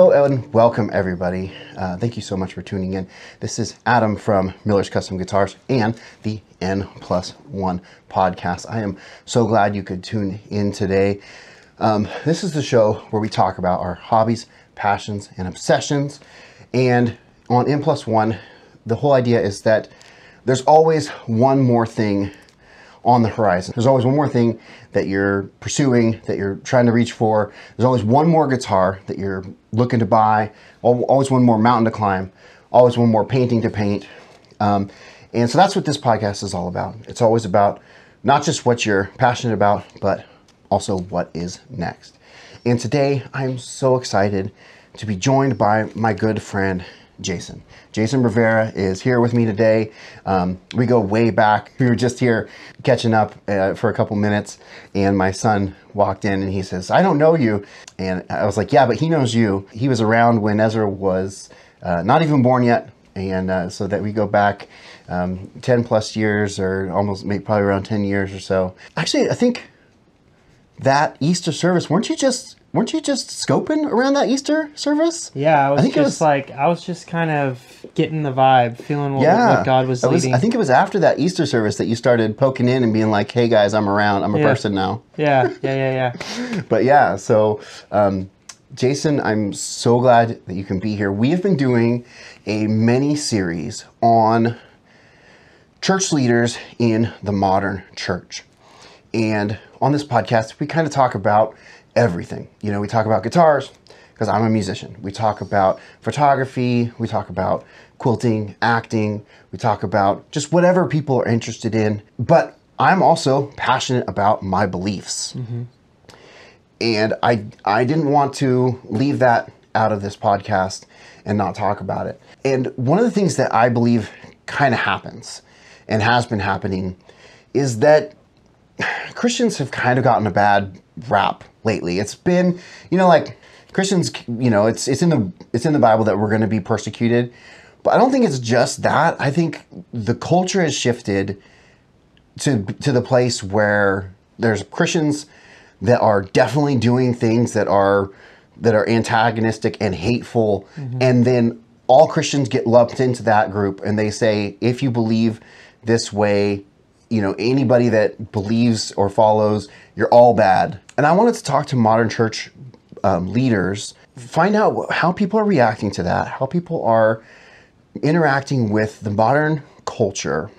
Hello and welcome everybody. Uh, thank you so much for tuning in. This is Adam from Miller's Custom Guitars and the N Plus One podcast. I am so glad you could tune in today. Um, this is the show where we talk about our hobbies, passions, and obsessions. And on N Plus One, the whole idea is that there's always one more thing on the horizon. There's always one more thing that you're pursuing, that you're trying to reach for. There's always one more guitar that you're looking to buy, always one more mountain to climb, always one more painting to paint. Um, and so that's what this podcast is all about. It's always about not just what you're passionate about, but also what is next. And today I'm so excited to be joined by my good friend Jason. Jason Rivera is here with me today. Um, we go way back. We were just here catching up uh, for a couple minutes, and my son walked in and he says, I don't know you. And I was like, Yeah, but he knows you. He was around when Ezra was uh, not even born yet. And uh, so that we go back um, 10 plus years, or almost maybe probably around 10 years or so. Actually, I think that Easter service, weren't you just weren't you just scoping around that Easter service? Yeah, I was I think just was, like I was just kind of getting the vibe, feeling what, yeah, what God was, was leading. I think it was after that Easter service that you started poking in and being like, "Hey guys, I'm around. I'm a yeah. person now." Yeah, yeah, yeah, yeah. but yeah, so um, Jason, I'm so glad that you can be here. We have been doing a mini series on church leaders in the modern church, and on this podcast, we kind of talk about everything. You know, we talk about guitars because I'm a musician. We talk about photography, we talk about quilting, acting, we talk about just whatever people are interested in. But I'm also passionate about my beliefs. Mm-hmm. And I I didn't want to leave that out of this podcast and not talk about it. And one of the things that I believe kind of happens and has been happening is that Christians have kind of gotten a bad rap lately. It's been, you know, like Christians, you know, it's it's in the it's in the Bible that we're going to be persecuted, but I don't think it's just that. I think the culture has shifted to to the place where there's Christians that are definitely doing things that are that are antagonistic and hateful, mm-hmm. and then all Christians get lumped into that group, and they say if you believe this way, you know, anybody that believes or follows, you're all bad. And I wanted to talk to modern church um, leaders, find out how people are reacting to that, how people are interacting with the modern culture.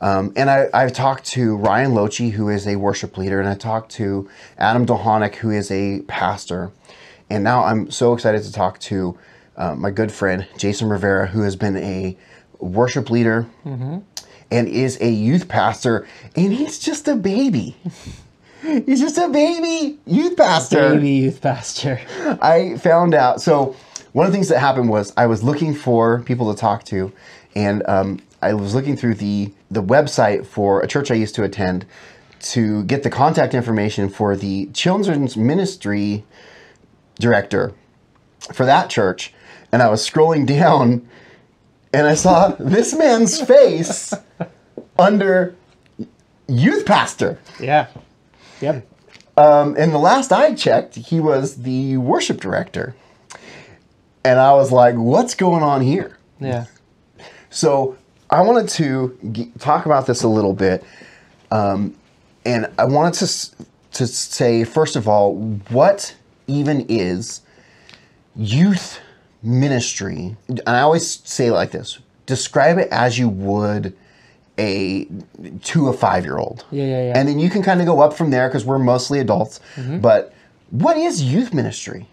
Um, and I, have talked to Ryan Lochte, who is a worship leader, and I talked to Adam Dohanick, who is a pastor. And now I'm so excited to talk to uh, my good friend, Jason Rivera, who has been a worship leader. Mm-hmm and is a youth pastor, and he's just a baby. he's just a baby youth pastor. Baby youth pastor. I found out. So one of the things that happened was I was looking for people to talk to, and um, I was looking through the the website for a church I used to attend to get the contact information for the children's ministry director for that church, and I was scrolling down and I saw this man's face under youth pastor. Yeah. Yep. Um, and the last I checked, he was the worship director. And I was like, what's going on here? Yeah. So I wanted to g- talk about this a little bit. Um, and I wanted to, to say, first of all, what even is youth ministry, and I always say like this describe it as you would a to a five year old. Yeah, yeah, yeah. And then you can kind of go up from there because we're mostly adults. Mm-hmm. But what is youth ministry?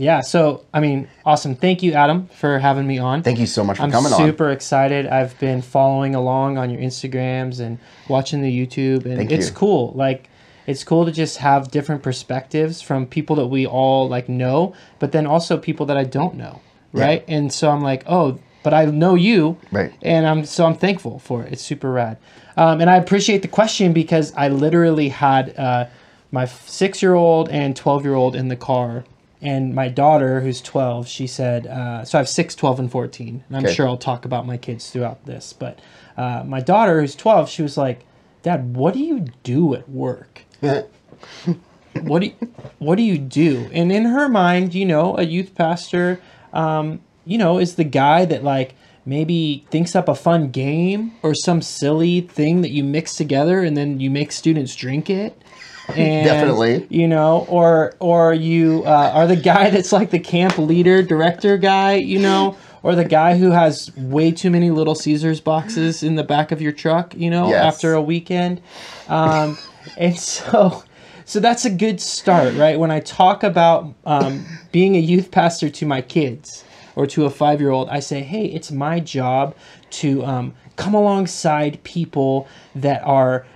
Yeah, so I mean, awesome. Thank you, Adam, for having me on. Thank you so much for I'm coming on. I'm super excited. I've been following along on your Instagrams and watching the YouTube, and Thank it's you. cool. Like it's cool to just have different perspectives from people that we all like know, but then also people that I don't know right? Yeah. And so I'm like, oh, but I know you, right? And I'm so I'm thankful for it. It's super rad, um, and I appreciate the question because I literally had uh, my six year old and twelve year old in the car. And my daughter, who's 12, she said, uh, so I have 6, 12, and 14. And I'm okay. sure I'll talk about my kids throughout this. But uh, my daughter, who's 12, she was like, Dad, what do you do at work? what do you, what do you do? And in her mind, you know, a youth pastor, um, you know, is the guy that like maybe thinks up a fun game or some silly thing that you mix together and then you make students drink it. And, Definitely. you know, or or you uh, are the guy that's like the camp leader, director guy, you know, or the guy who has way too many Little Caesars boxes in the back of your truck, you know, Yes. after a weekend. Um, and so, so that's a good start, right? When I talk about um, being a youth pastor to my kids or to a five year old, I say, hey, it's my job to um, come alongside people that are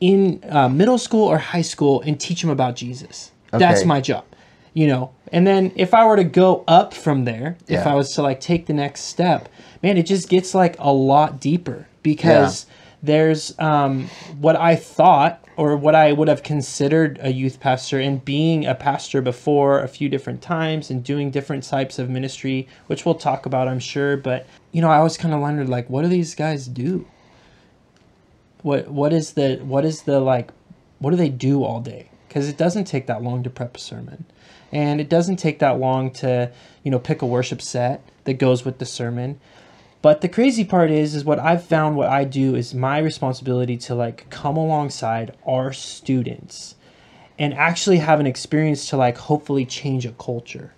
in uh, middle school or high school and teach them about Jesus. That's my job, you know. And then if I were to go up from there, if I was to like take the next step, man, it just gets like a lot deeper because there's um, what I thought or what I would have considered a youth pastor and being a pastor before a few different times and doing different types of ministry, which we'll talk about, I'm sure. But, you know, I always kind of wondered, like, what do these guys do? What what is the what is the like what do they do all day because it doesn't take that long to prep a sermon and it doesn't take that long to you know pick a worship set that goes with the sermon but the crazy part is is what i've found what i do is my responsibility to like come alongside our students and actually have an experience to like hopefully change a culture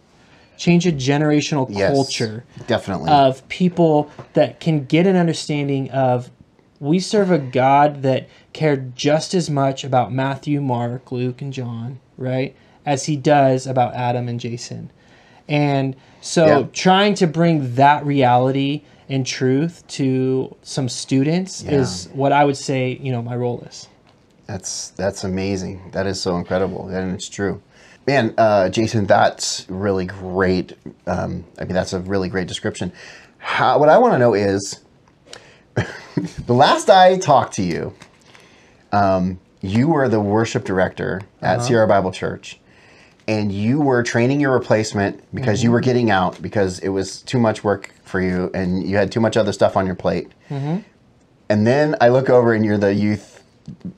change a generational Yes, culture Definitely. of people that can get an understanding of we serve a God that cared just as much about Matthew, Mark, Luke, and John, right, as he does about Adam and Jason. And so Yeah. trying to bring that reality and truth to some students Yeah. is what I would say, you know, my role is. That's that's amazing. That is so incredible, and it's true. Man, uh, Jason, that's really great. Um, I mean, that's a really great description. How, what I want to know is, the last I talked to you, um, you were the worship director at Sierra Bible Church, and you were training your replacement because you were getting out because it was too much work for you, and you had too much other stuff on your plate. And then I look over, and you're the youth,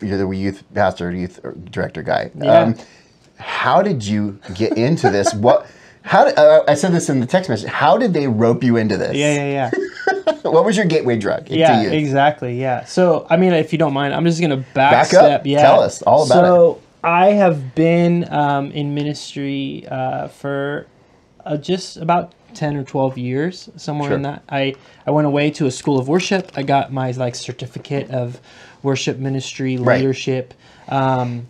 you're the youth pastor, youth director guy. Um, how did you get into this? what? How did, uh, I said this in the text message. How did they rope you into this? Yeah, yeah, yeah. what was your gateway drug yeah, exactly. Yeah. So, I mean, if you don't mind, I'm just gonna back, Back up. step. Yeah. Tell us all about it so, I have been um, in ministry uh, for uh, just about ten or twelve years, somewhere in that. I I went away to a school of worship. I got my like certificate of worship ministry Right. leadership. Um,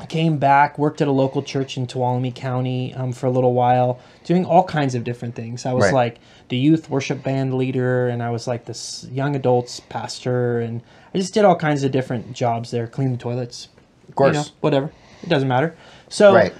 I came back, worked at a local church in Tuolumne County um, for a little while, doing all kinds of different things. I was Right. like the youth worship band leader, and I was like this young adults pastor, and I just did all kinds of different jobs there, clean the toilets, Of course. you know, whatever. It doesn't matter. So, right.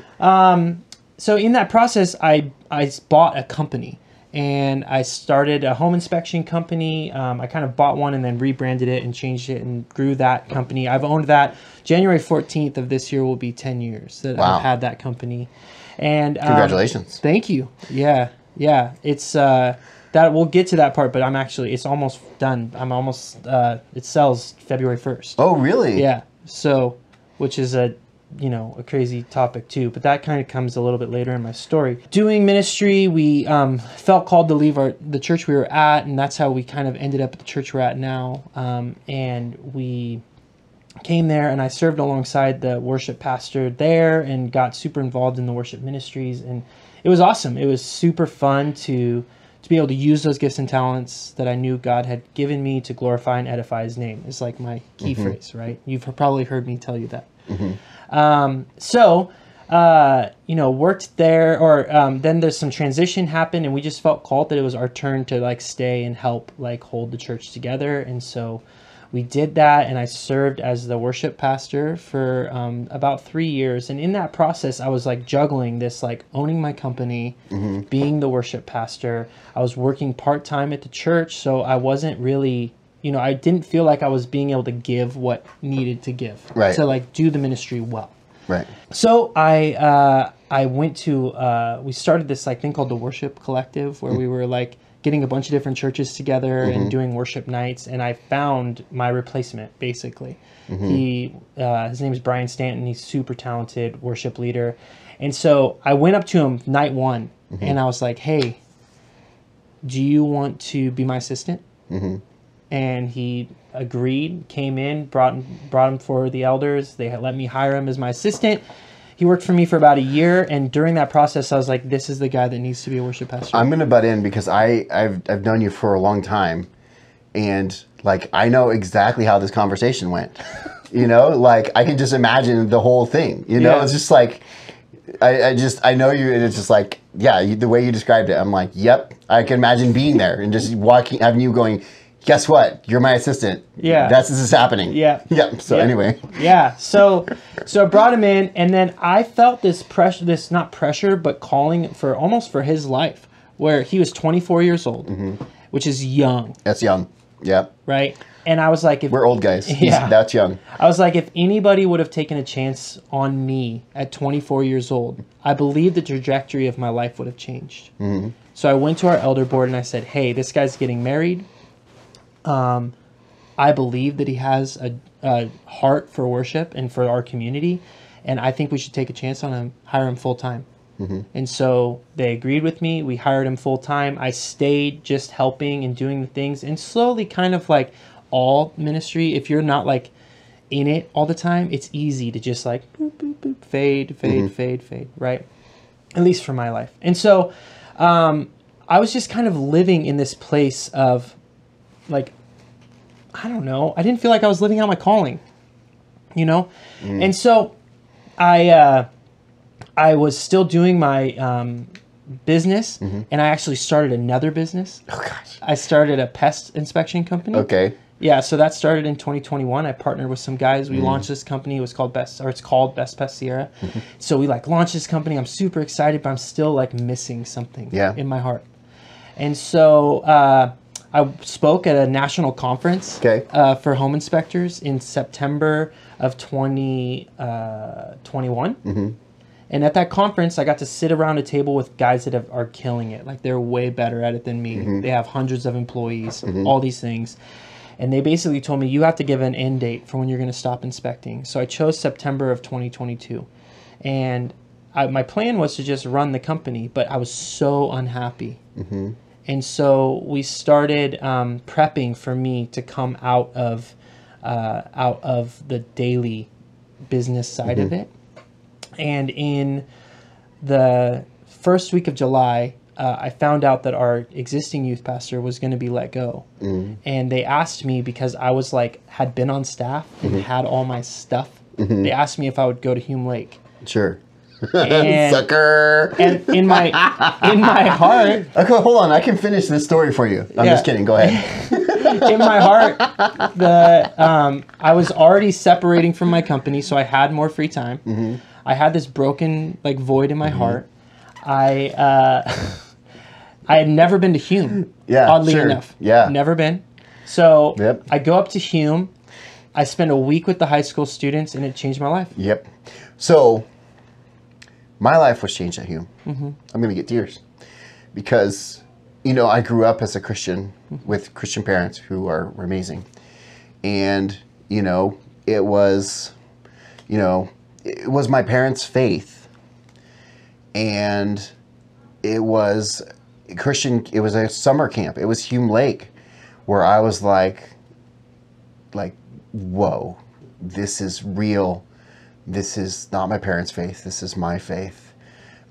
so in that process, I, I bought a company and I started a home inspection company. Um, I kind of bought one and then rebranded it and changed it and grew that company. I've owned that. January fourteenth of this year will be ten years that Wow. I've had that company. And um, Congratulations. Thank you. Yeah, yeah. It's uh, that we'll get to that part, but I'm actually it's almost done. I'm almost uh, it sells February first. oh, really? Yeah. So, which is a you know a crazy topic too, but that kind of comes a little bit later in my story. Doing ministry, we um, felt called to leave our the church we were at, and that's how we kind of ended up at the church we're at now. Um, and we came there and I served alongside the worship pastor there and got super involved in the worship ministries and it was awesome. It was super fun to to be able to use those gifts and talents that I knew God had given me to glorify and edify his name. Is like my key phrase, right? You've probably heard me tell you that. Um, so uh, you know, worked there, or um, then there's some transition happened, and we just felt called that it was our turn to like stay and help like hold the church together, and so we did that, and I served as the worship pastor for um, about three years, and in that process, I was like juggling this, like owning my company, being the worship pastor. I was working part time at the church, so I wasn't really. You know, I didn't feel like I was being able to give what needed to give Right. to like do the ministry well. Right. So I uh, I went to uh, we started this like thing called the Worship Collective where we were like getting a bunch of different churches together Mm-hmm. and doing worship nights, and I found my replacement basically. Mm-hmm. He, uh, his name is Brian Stanton. He's super talented worship leader, and so I went up to him night one, Mm-hmm. and I was like, "Hey, do you want to be my assistant?" Mm-hmm. And he agreed. Came in, brought brought him for the elders. They had let me hire him as my assistant. He worked for me for about a year, and during that process, I was like, "This is the guy that needs to be a worship pastor." I'm gonna butt in because I I've I've known you for a long time, and like I know exactly how this conversation went. you know, like I can just imagine the whole thing. You know, Yeah. it's just like I, I just I know you, and it's just like yeah, you, the way you described it, I'm like, yep, I can imagine being there and just walking, having you going. Guess what? You're my assistant. Yeah. that's this is happening. Yeah. Yep. So Yeah. anyway, yeah so so i brought him in and then i felt this pressure this not pressure but calling for almost for his life where he was 24 years old Mm-hmm. which is young that's young. Yeah. right and i was like if We're old guys. He's- Yeah. That's young. i was like if anybody would have taken a chance on me at 24 years old i believe the trajectory of my life would have changed so i went to our elder board and i said hey this guy's getting married um, I believe that he has a, a heart for worship and for our community, and I think we should take a chance on him, hire him full time. And so they agreed with me. We hired him full time. I stayed just helping and doing the things, and slowly, kind of like all ministry, if you're not like in it all the time, it's easy to just like boop, boop, boop, fade, fade, fade, fade, right? At least for my life. And so um, I was just kind of living in this place of like I don't know. I didn't feel like I was living out my calling, you know, and so I uh, I was still doing my um, business, and I actually started another business. Oh gosh. I started a pest inspection company. Okay. Yeah, so that started in 2021. I partnered with some guys. We launched this company. It was called Best, or it's called Best Pest Sierra. so we like launched this company. I'm super excited, but I'm still like missing something Yeah. in my heart. And so uh, I spoke at a national conference Okay. uh, for home inspectors in September of 2021. Mm-hmm. And at that conference, I got to sit around a table with guys that have, are killing it. Like they're way better at it than me. Mm-hmm. They have hundreds of employees, all these things. And they basically told me, you have to give an end date for when you're going to stop inspecting. So I chose September of 2022. And I, my plan was to just run the company, but I was so unhappy. And so we started um, prepping for me to come out of uh, out of the daily business side of it. And in the first week of July, uh, I found out that our existing youth pastor was going to be let go. And they asked me because I was like had been on staff and had all my stuff. They asked me if I would go to Hume Lake. Sure. And, Sucker. and in my in my heart, Okay, hold on. I can finish this story for you. I'm Yeah. just kidding. Go ahead. in my heart, the um, I was already separating from my company, so I had more free time. Mm-hmm. I had this broken like void in my heart. I uh, I had never been to Hume. Yeah, oddly sure. enough. Yeah. never been. So Yep. I go up to Hume. I spend a week with the high school students, and it changed my life. Yep. So, my life was changed at Hume. Mm-hmm. I'm going to get tears because, you know, I grew up as a Christian with Christian parents who are amazing. And, you know, it was, you know, it was my parents' faith. And it was Christian, it was a summer camp. It was Hume Lake where I was like, like, whoa, this is real. This is not my parents' faith. This is my faith.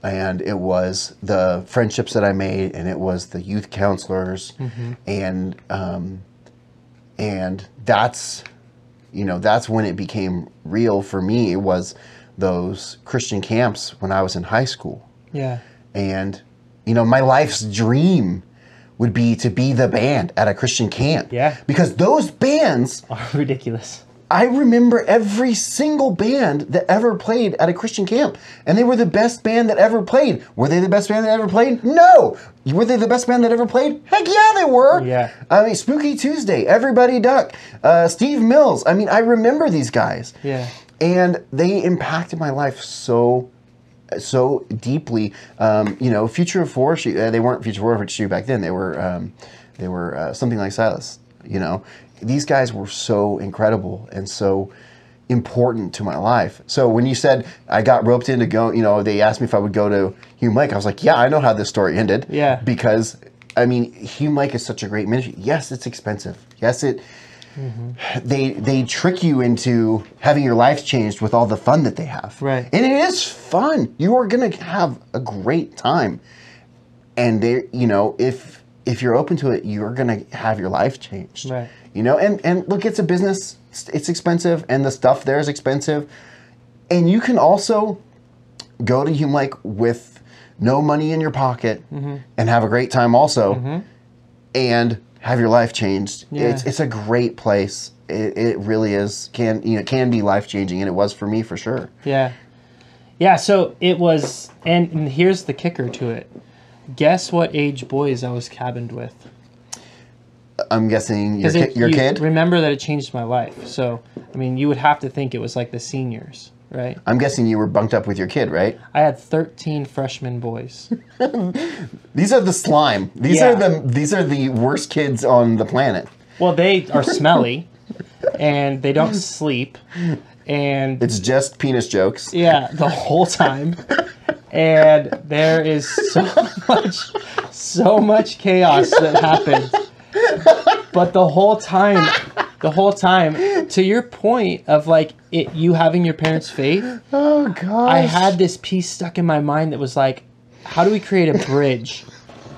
And it was the friendships that I made, and it was the youth counselors, and um, and that's, you know, that's when it became real for me. It was those Christian camps when I was in high school. Yeah, And, you know, my life's dream would be to be the band at a Christian camp. Yeah. Because those bands, are ridiculous. I remember every single band that ever played at a Christian camp. And they were the best band that ever played. Were they the best band that ever played? No. Were they the best band that ever played? Heck yeah, they were. Yeah. I mean, Spooky Tuesday, Everybody Duck, uh, Steve Mills. I mean, I remember these guys. Yeah. And they impacted my life so so deeply. Um, you know, Future of Forestry. Uh, they weren't Future of Forestry back then. They were um, they were uh, something like Silas. You know, these guys were so incredible and so important to my life. So when you said I got roped into go, you know, they asked me if I would go to Hume Lake. I was like, yeah, I know how this story ended. Yeah. Because I mean, Hume Lake is such a great ministry. Yes, it's expensive. Yes, it. Mm-hmm. They they trick you into having your life changed with all the fun that they have. Right. And it is fun. You are gonna have a great time. And they, you know, if if you're open to it, you're gonna have your life changed. Right. You know, and and look, it's a business. It's- expensive, and the stuff there is expensive. And you can also go to Hume Lake with no money in your pocket Mm-hmm. and have a great time also, and have your life changed. Yeah. It's it's a great place. It, it really is. Can you know can be life changing, and it was for me for sure. Yeah. Yeah, so it was and, and here's the kicker to it. Guess what age boys I was cabined with? I'm guessing your, 'Cause it- ki- your you kid. Remember that it changed my life. So, I mean, you would have to think it was like the seniors, right? I'm guessing you were bunked up with your kid, right? I had 13 freshman boys. These are the slime. These Yeah. are the these are the worst kids on the planet. Well, they are smelly and they don't sleep and It's just penis jokes. yeah, the whole time. And there is so much so much chaos that happens. But the whole time the whole time to your point of like it you having your parents' faith, Oh god. I had this piece stuck in my mind that was like how do we create a bridge?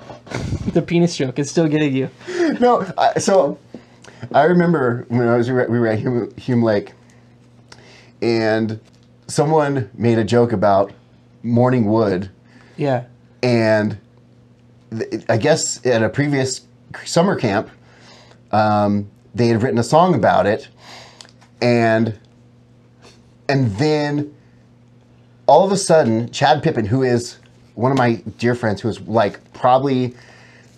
the penis joke is still getting you. no. I, so I remember when I was we were at Hume, Hume Lake, and someone made a joke about morning wood, Yeah. and th- I guess at a previous summer camp, um, they had written a song about it, and and then all of a sudden, Chad Pippin, who is one of my dear friends, who is like probably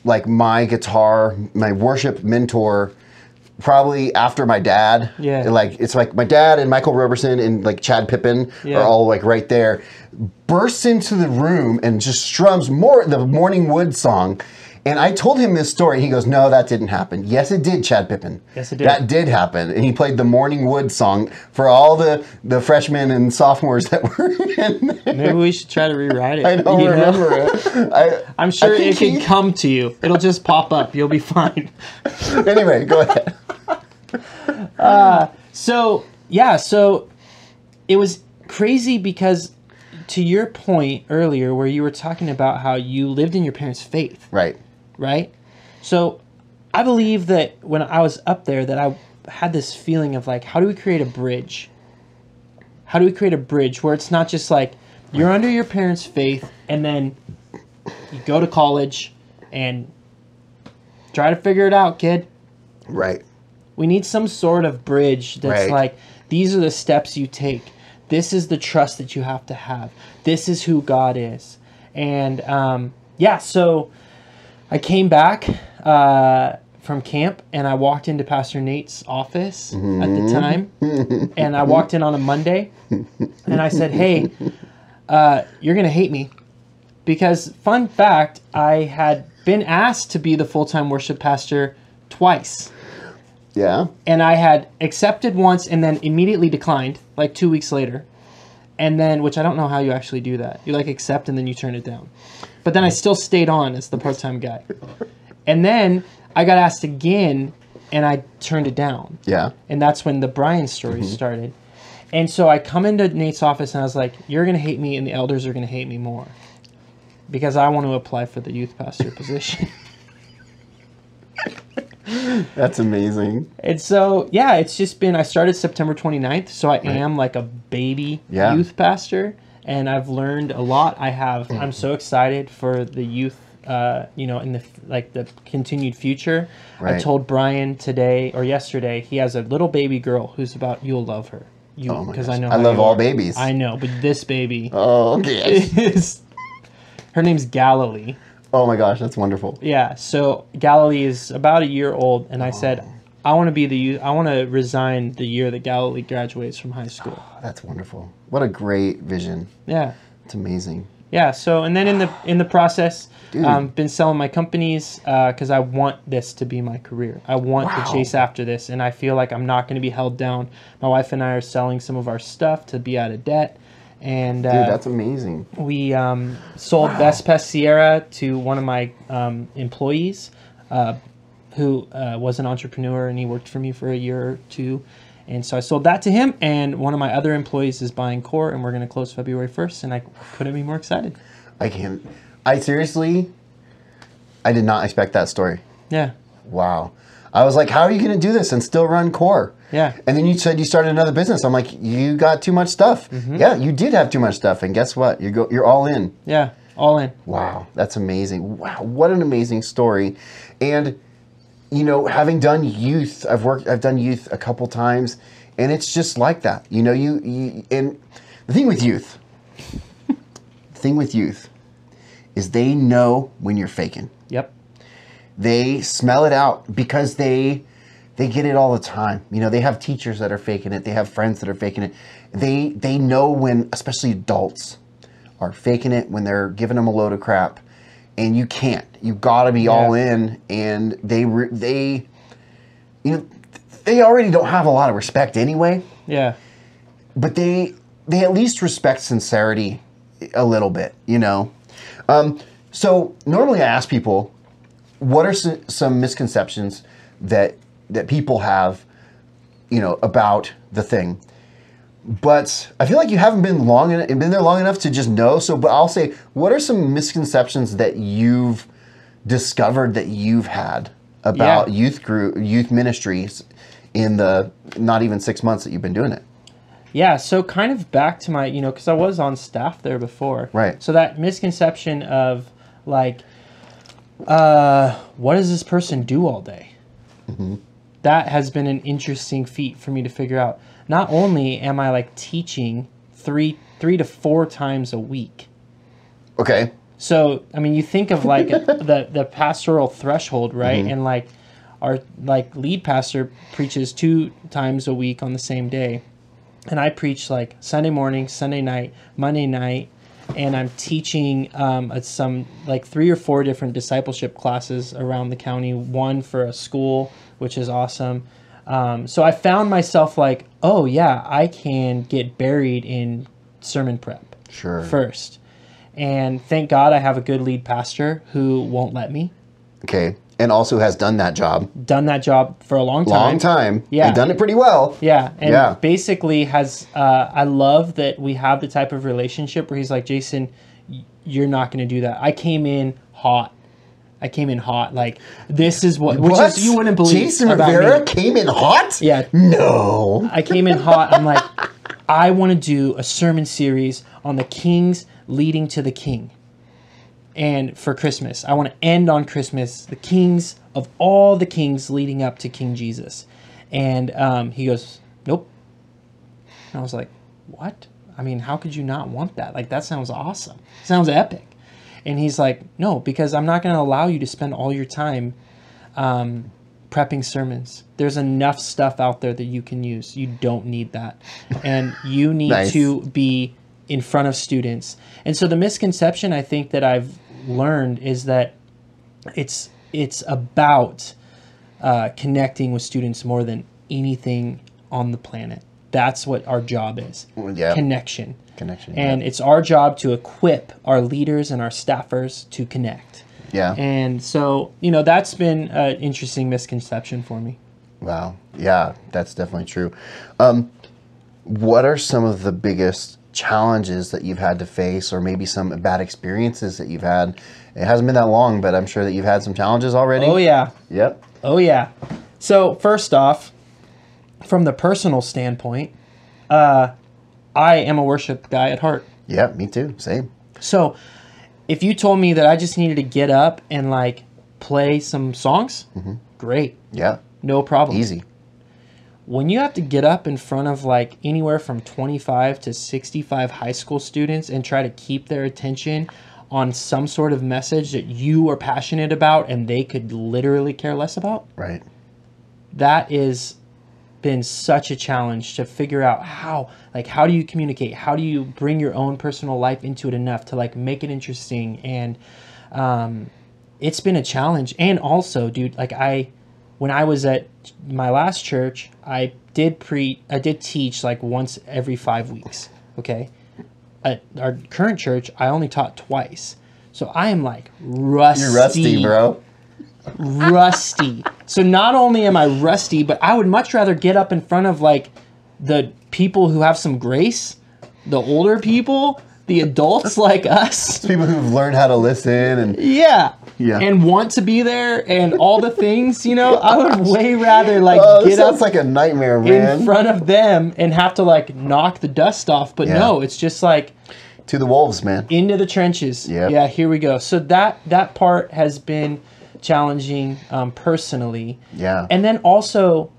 like my guitar, my worship mentor, probably after my dad. Yeah. Like it's like my dad and Michael Roberson and like Chad Pippin Yeah. are all like right there. Bursts into the room and just strums more the Morning Wood song. And I told him this story. He goes, "No, that didn't happen." Yes, it did, Chad Pippin. Yes, it did. That did happen. And he played the Morning Wood song for all the the freshmen and sophomores that were in there. Maybe we should try to rewrite it. I don't you know? remember it. I, I'm sure it can come to you. It'll just pop up. You'll be fine. anyway, go ahead. Uh, so, yeah, so it was crazy because to your point earlier where you were talking about how you lived in your parents' faith, Right. Right? So, I believe that when I was up there that I had this feeling of like how do we create a bridge? How do we create a bridge where it's not just like you're under your parents' faith and then you go to college and try to figure it out, kid. Right. We need some sort of bridge that's Right. like these are the steps you take. This is the trust that you have to have. This is who God is. And um, yeah, so I came back uh, from camp and I walked into Pastor Nate's office at the time. and I walked in on a Monday and I said, Hey, uh, you're going to hate me. Because, fun fact, I had been asked to be the full time worship pastor twice Yeah. and I had accepted once and then immediately declined, like two weeks later. And then, which I don't know how you actually do that. You like accept and then you turn it down. But then I still stayed on as the part time guy. And then I got asked again and I turned it down. Yeah. And that's when the Brian story mm-hmm. started. And so I come into Nate's office and I was like, You're going to hate me and the elders are going to hate me more. Because I want to apply for the youth pastor position. That's amazing. And so, yeah, it's just been, I started September 29th, so I am like a baby Yeah. youth pastor, and I've learned a lot. I have, I'm so excited for the youth, uh, you know, in the, like the continued future. Right. I told Brian today or yesterday, he has a little baby girl who's about, you'll love her. You, Oh my because gosh. I know I love all are. babies. I know, but this baby Oh, okay. is, her name's Galilee. oh my gosh, that's wonderful. Yeah, so Galilee is about a year old, and I said, I want to be the. I want to resign the year that Galilee graduates from high school. That's wonderful. What a great vision Yeah, It's amazing. yeah so and then in the in the process Dude. um, been selling my companies because i want this to be my career i want Wow. to chase after this and i feel like i'm not going to be held down my wife and i are selling some of our stuff to be out of debt and uh, Dude, that's amazing. we um, sold Best Pest Sierra to one of my um, employees uh, who uh, was an entrepreneur and he worked for me for a year or two. And so I sold that to him. And one of my other employees is buying Core, and we're going to close February 1st. And I couldn't be more excited. I can't. I seriously, I did not expect that story. Yeah. Wow. I was like, how are you going to do this and still run core? Yeah. And then you said you started another business. I'm like, you got too much stuff. Mm-hmm. Yeah, you did have too much stuff. And guess what? You go, you're all in. Yeah. All in. Wow, that's amazing. Wow, what an amazing story. And you know, having done youth, I've worked I've done youth a couple times and it's just like that. You know, you, you and the thing with youth, the thing with youth is they know when you're faking. Yep. They smell it out because they they get it all the time. You know, they have teachers that are faking it. They have friends that are faking it. They they know when, especially adults, are faking it when they're giving them a load of crap, and you can't. You got to be all in. And they re- they, you know, they already don't have a lot of respect anyway. Yeah. But they they at least respect sincerity a little bit. You know. Um, so normally I ask people, what are some, some misconceptions that that people have, you know, about the thing? But I feel like you haven't been long en- been there long enough to just know. So, but I'll say, what are some misconceptions that you've discovered that you've had about Yeah. youth group youth ministries in the not even six months that you've been doing it? Yeah, so kind of back to my, you know, because I was on staff there before. Right. So that misconception of like, uh, what does this person do all day? That has been an interesting feat for me to figure out. Not only am I like teaching three, three to four times a week. Okay. So I mean, you think of like the the pastoral threshold, right? And like our like lead pastor preaches two times a week on the same day, and I preach like Sunday morning, Sunday night, Monday night, and I'm teaching um, at some like three or four different discipleship classes around the county. One for a school, which is awesome. Um, so I found myself like, oh yeah, I can get buried in sermon prep Sure. first. And thank God I have a good lead pastor who won't let me. Okay. And also has done that job Done that job for a long time. long time. Yeah. And done it pretty well. Yeah, and Yeah. basically has. Uh, I love that we have the type of relationship where he's like, Jason, you're not going to do that. I came in hot. I came in hot. Like this is what, which What? is you wouldn't believe. Jason about Rivera me. came in hot? Yeah. No. I came in hot. I'm like, I want to do a sermon series on the kings leading to the king. And for Christmas, I want to end on Christmas, the kings of all the kings leading up to King Jesus. And um, he goes, Nope. And I was like, What? I mean, how could you not want that? Like, that sounds awesome. Sounds epic. And he's like, No, because I'm not going to allow you to spend all your time um, prepping sermons. There's enough stuff out there that you can use. You don't need that. And you need Nice. to be in front of students. And so the misconception I think that I've learned is that it's it's about uh, connecting with students more than anything on the planet. That's what our job is. Yeah. Connection. Connection. And it's our job to equip our leaders and our staffers to connect. yeah. And so, you know, that's been an interesting misconception for me. Wow. Yeah, that's definitely true. Um, what are some of the biggest challenges that you've had to face, or maybe some bad experiences that you've had? It hasn't been that long, but I'm sure that you've had some challenges already. Oh, yeah. Yep. Oh, yeah. So, first off, from the personal standpoint, uh, I am a worship guy at heart. Yeah, Me too. Same. So, if you told me that I just needed to get up and like play some songs, mm-hmm. great, Yeah. no problem. Easy. when you have to get up in front of like anywhere from 25 to 65 high school students and try to keep their attention on some sort of message that you are passionate about and they could literally care less about, Right. that is been such a challenge to figure out how like how do you communicate? How do you bring your own personal life into it enough to like make it interesting? And um, it's been a challenge. And also dude like i when i was at my last church i did pre i did teach like once every five weeks okay? At our current church i only taught twice. So i am like rusty You're rusty, bro. Rusty. So not only am I rusty, but I would much rather get up in front of like the people who have some grace, the older people, the adults like us. People who've learned how to listen and Yeah. Yeah. And want to be there and all the things, you know, I would way rather like oh, get up like a nightmare, man. in front of them and have to like knock the dust off. But Yeah. no, it's just like to the wolves, man. into the trenches. Yeah. Yeah, here we go. So that that part has been challenging um, personally. Yeah. And then also,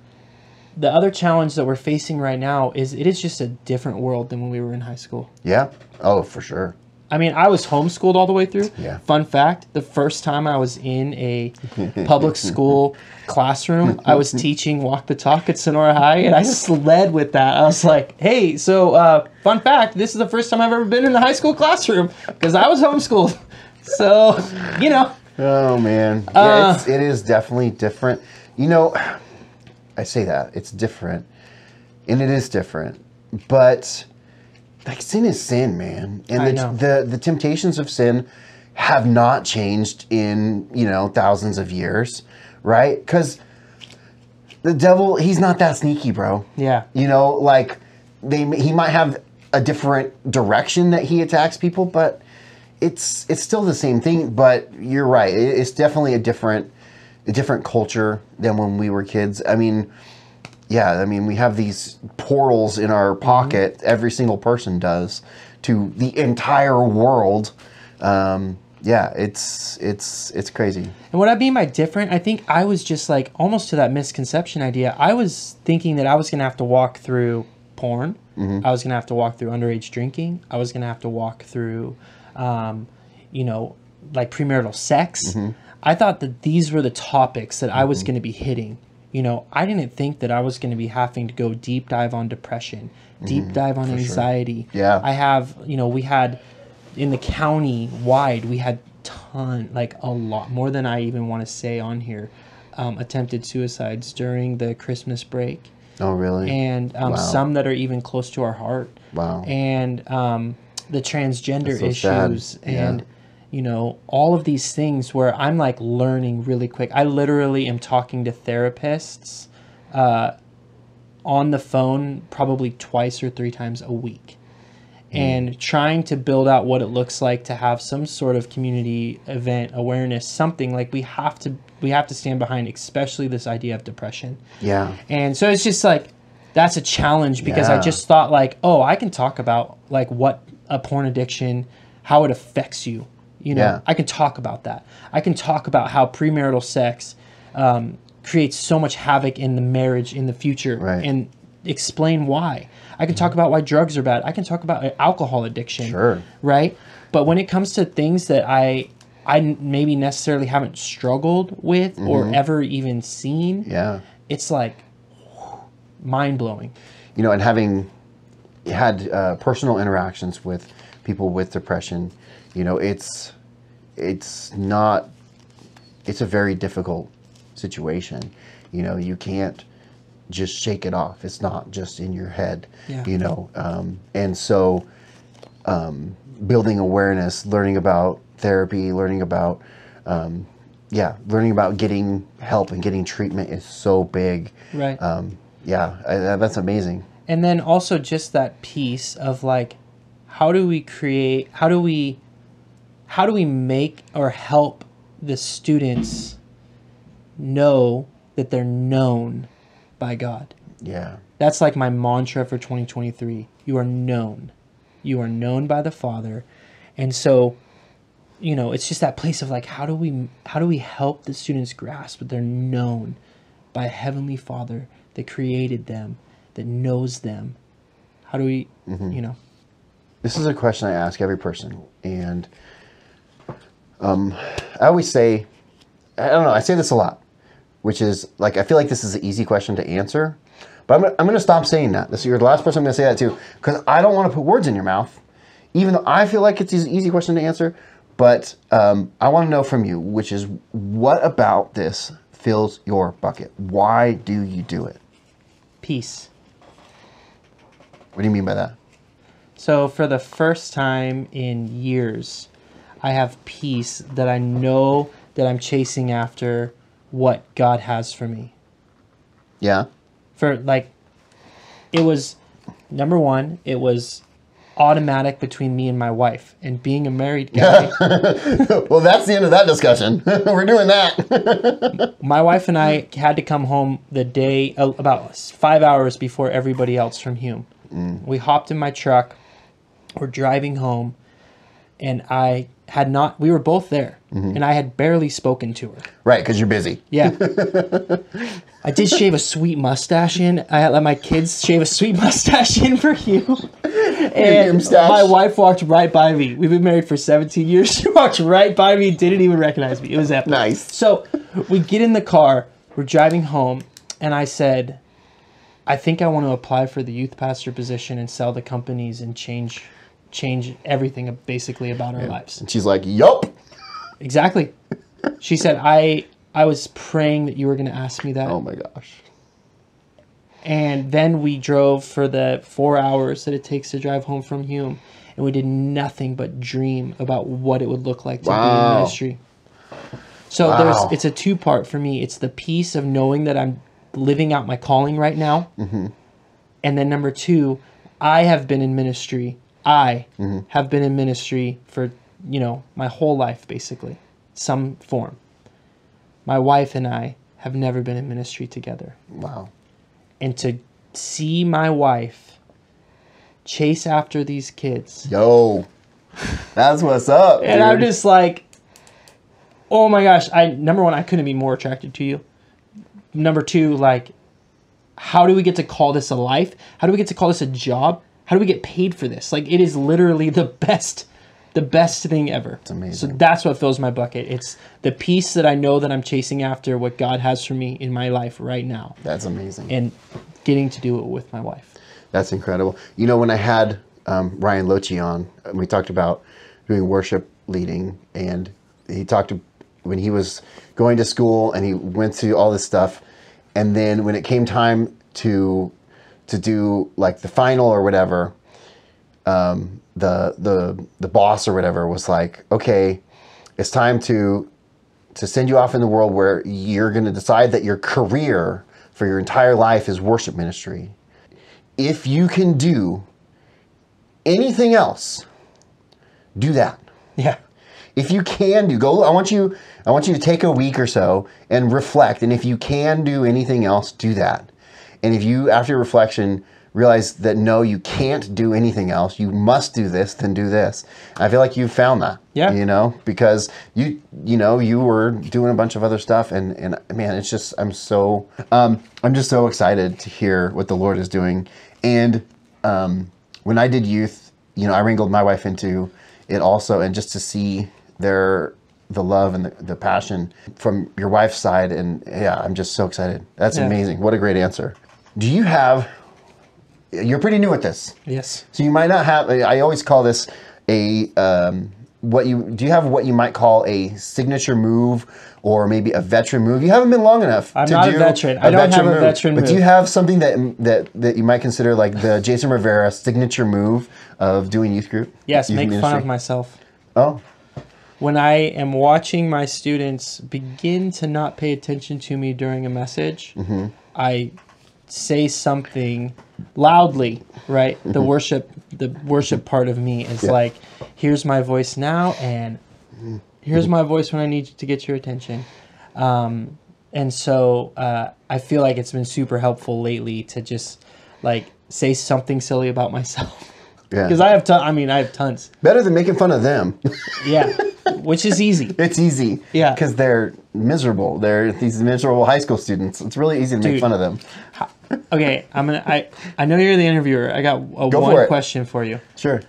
the other challenge that we're facing right now is it is just a different world than when we were in high school. Yeah. Oh, for sure. I mean, I was homeschooled all the way through. Yeah. Fun fact: the first time I was in a public school classroom, I was teaching Walk the Talk at Sonora High, and I just led with that. I was like, "Hey, so uh, fun fact: this is the first time I've ever been in a high school classroom because I was homeschooled." So, you know, Oh man, yeah, Uh, it's, it is definitely different. You know, I say that it's different, and it is different, but like sin is sin, man, and the, know. the the temptations of sin have not changed in you know thousands of years, right? Because the devil, he's not that sneaky, bro. yeah, You know, like they he might have a different direction that he attacks people, but it's it's still the same thing. But you're right; it's definitely a different a different culture than when we were kids. I mean, yeah, I mean we have these portals in our pocket. Every single person does to the entire world. Um, yeah, it's it's it's crazy. And what I mean by different, I think I was just like almost to that misconception idea. I was thinking that I was gonna have to walk through porn. I was gonna have to walk through underage drinking. I was gonna have to walk through, um, you know, like premarital sex. I thought that these were the topics that I was gonna be hitting. You know, I didn't think that I was gonna be having to go deep dive on depression, deep dive on anxiety. Yeah. I have, you know, we had in the county wide, we had ton, like a lot more than I even want to say on here, um, attempted suicides during the Christmas break, Oh, really? and um, Wow. some that are even close to our heart. Wow. And um, the transgender so issues Yeah. and. You know, all of these things where I'm like learning really quick. I literally am talking to therapists uh, on the phone probably twice or three times a week and trying to build out what it looks like to have some sort of community event awareness something like we have to we have to stand behind especially this idea of depression yeah. and so it's just like that's a challenge because i just thought like oh i can talk about like what a porn addiction how it affects you you know Yeah. i can talk about that i can talk about how premarital sex um, creates so much havoc in the marriage in the future Right. and explain why i can talk about why drugs are bad i can talk about uh, alcohol addiction Sure. right but when it comes to things that I I maybe necessarily haven't struggled with or ever even seen Yeah. it's like mind blowing. you know, and having had uh, personal interactions with people with depression, you know, it's it's not it's a very difficult situation. You know, you can't just shake it off. It's not just in your head. Yeah. You know, um, and so um, building awareness, learning about therapy, learning about um, yeah, learning about getting help and getting treatment is so big. Right. Um, yeah, I, that's amazing. And then also just that piece of like how do we create how do we how do we make or help the students know that they're known by God? Yeah. That's like my mantra for 2023. You are known. You are known by the Father. And so, you know, it's just that place of like how do we how do we help the students grasp that they're known by a heavenly Father that created them, that knows them. How do we, you know, This is a question I ask every person, and um, I always say, I don't know, I say this a lot. which is like I feel like this is an easy question to answer, but I'm gonna, I'm gonna stop saying that. This is you're the last person I'm gonna say that to because I don't want to put words in your mouth, even though I feel like it's an easy question to answer. But um, I want to know from you, which is what about this fills your bucket? Why do you do it? Peace. What do you mean by that? So for the first time in years, I have peace that I know that I'm chasing after what God has for me. Yeah. For like it was number 1, it was automatic between me and my wife and being a married guy. well, that's the end of that discussion. We're doing that. my wife and I had to come home the day uh, about 5 hours before everybody else from Hume. Mm. We hopped in my truck. We're driving home and I had not we were both there mm-hmm. and I had barely spoken to her. right, because you're busy. Yeah. I did shave a sweet mustache in. I let my kids shave a sweet mustache in for you. And my wife walked right by me. We've been married for 17 years. She walked right by me, didn't even recognize me. It was epic. Nice. So we get in the car, we're driving home, and I said, I think I want to apply for the youth pastor position and sell the companies and change change everything basically about our lives. And she's like, Yup. Exactly. She said, I I was praying that you were going to ask me that. Oh my gosh. And then we drove for the four hours that it takes to drive home from Hume. And we did nothing but dream about what it would look like to be in ministry. So Wow. there's it's a two part for me. It's the peace of knowing that I'm living out my calling right now. Mm-hmm. And then number two, I have been in ministry. I Mm-hmm. have been in ministry for, you know, my whole life basically, some form. My wife and I have never been in ministry together Wow. and to see my wife chase after these kids Yo. That's what's up. and i'm just like oh my gosh i number one i couldn't be more attracted to you number two like how do we get to call this a life? How do we get to call this a job? How do we get paid for this? Like it is literally the best the best thing ever. It's amazing. so that's what fills my bucket. It's the peace that i know that i'm chasing after what god has for me in my life right now. That's amazing. and getting to do it with my wife. That's incredible. You know, when I had um, Ryan Lochi on, and we talked about doing worship leading, and he talked when he was going to school and he went through all this stuff, and then when it came time to to do like the final or whatever, um, the the the boss or whatever was like, okay, it's time to to send you off in the world where you're going to decide that your career for your entire life is worship ministry. If you can do anything else, do that. yeah If you can do go I want you I want you to take a week or so and reflect and if you can do anything else, do that. And if you after reflection realize that no you can't do anything else, you must do this, then do this. I feel like you've found that. Yeah. You know, because you you know, you were doing a bunch of other stuff and and man, it's just I'm so um I'm just so excited to hear what the Lord is doing. And um when I did youth, you know, I wrangled my wife into it also and just to see their the love and the, the passion from your wife's side and yeah i'm just so excited that's Yeah. amazing what a great answer do you have you're pretty new at this yes so you might not have i always call this a um, what you do you have what you might call a signature move or maybe a veteran move you haven't been long enough I'm to not a veteran. I don't have a veteran move. but do you have something that that that you might consider like the jason rivera signature move of doing youth group Yes, youth make fun ministry? of myself. oh When I am watching my students begin to not pay attention to me during a message, Mm-hmm. I say something loudly, right? The Mm-hmm. worship the worship part of me is like, here's my voice now and Mm-hmm. here's my voice when I need to get your attention. Um, and so uh, I feel like it's been super helpful lately to just like say something silly about myself. Yeah Because I have ton I mean I have tons. better than making fun of them Yeah. Which is easy. It's easy. Yeah. Because they're miserable. They're these miserable high school students. It's really easy to make fun of them. Okay, I'm gonna. I I know you're the interviewer. I got a Go one it. question for you. Sure.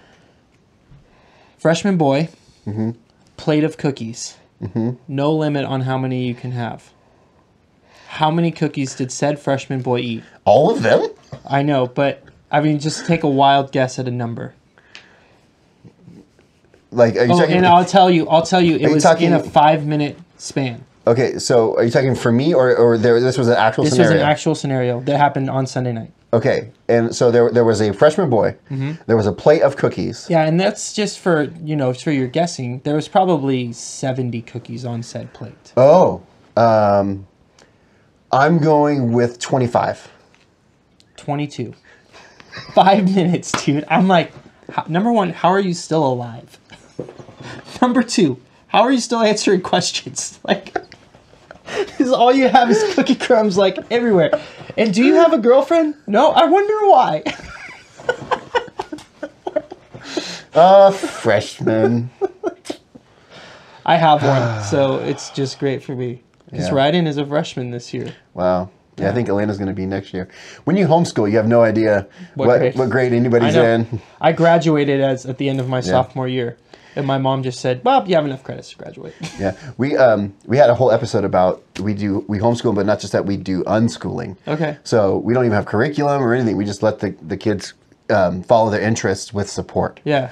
Freshman boy, Mm-hmm. plate of cookies. Mhm. No limit on how many you can have. How many cookies did said freshman boy eat? All of them? I know, but I mean, just take a wild guess at a number. Like, are you Oh, talking? and I'll tell you, I'll tell you, it you was talking- in a five minute span. okay, so are you talking for me or or there? This was an actual This scenario. was an actual scenario that happened on Sunday night. okay, and so there there was a freshman boy. There was a plate of cookies. Yeah, and that's just for you know for your guessing. There was probably seventy cookies on said plate. Oh, um, I'm going with 25. Twenty-two. Five minutes, dude. I'm like, how, number one, how are you still alive? number two, how are you still answering questions? Like, because all you have is cookie crumbs like everywhere. And do you have a girlfriend? No. I wonder why. Uh, freshman. I have one, so it's just great for me. Because Yeah. Ryden is a freshman this year. Wow. Yeah, I think Elena's going to be next year. When you homeschool, you have no idea What what, grade? what grade anybody's know. in. I graduated as at the end of my sophomore year, and my mom just said, "Bob, you have enough credits to graduate." Yeah, we um we had a whole episode about we do we homeschool, but not just that we do unschooling. Okay. So we don't even have curriculum or anything. We just let the the kids um, follow their interests with support. Yeah.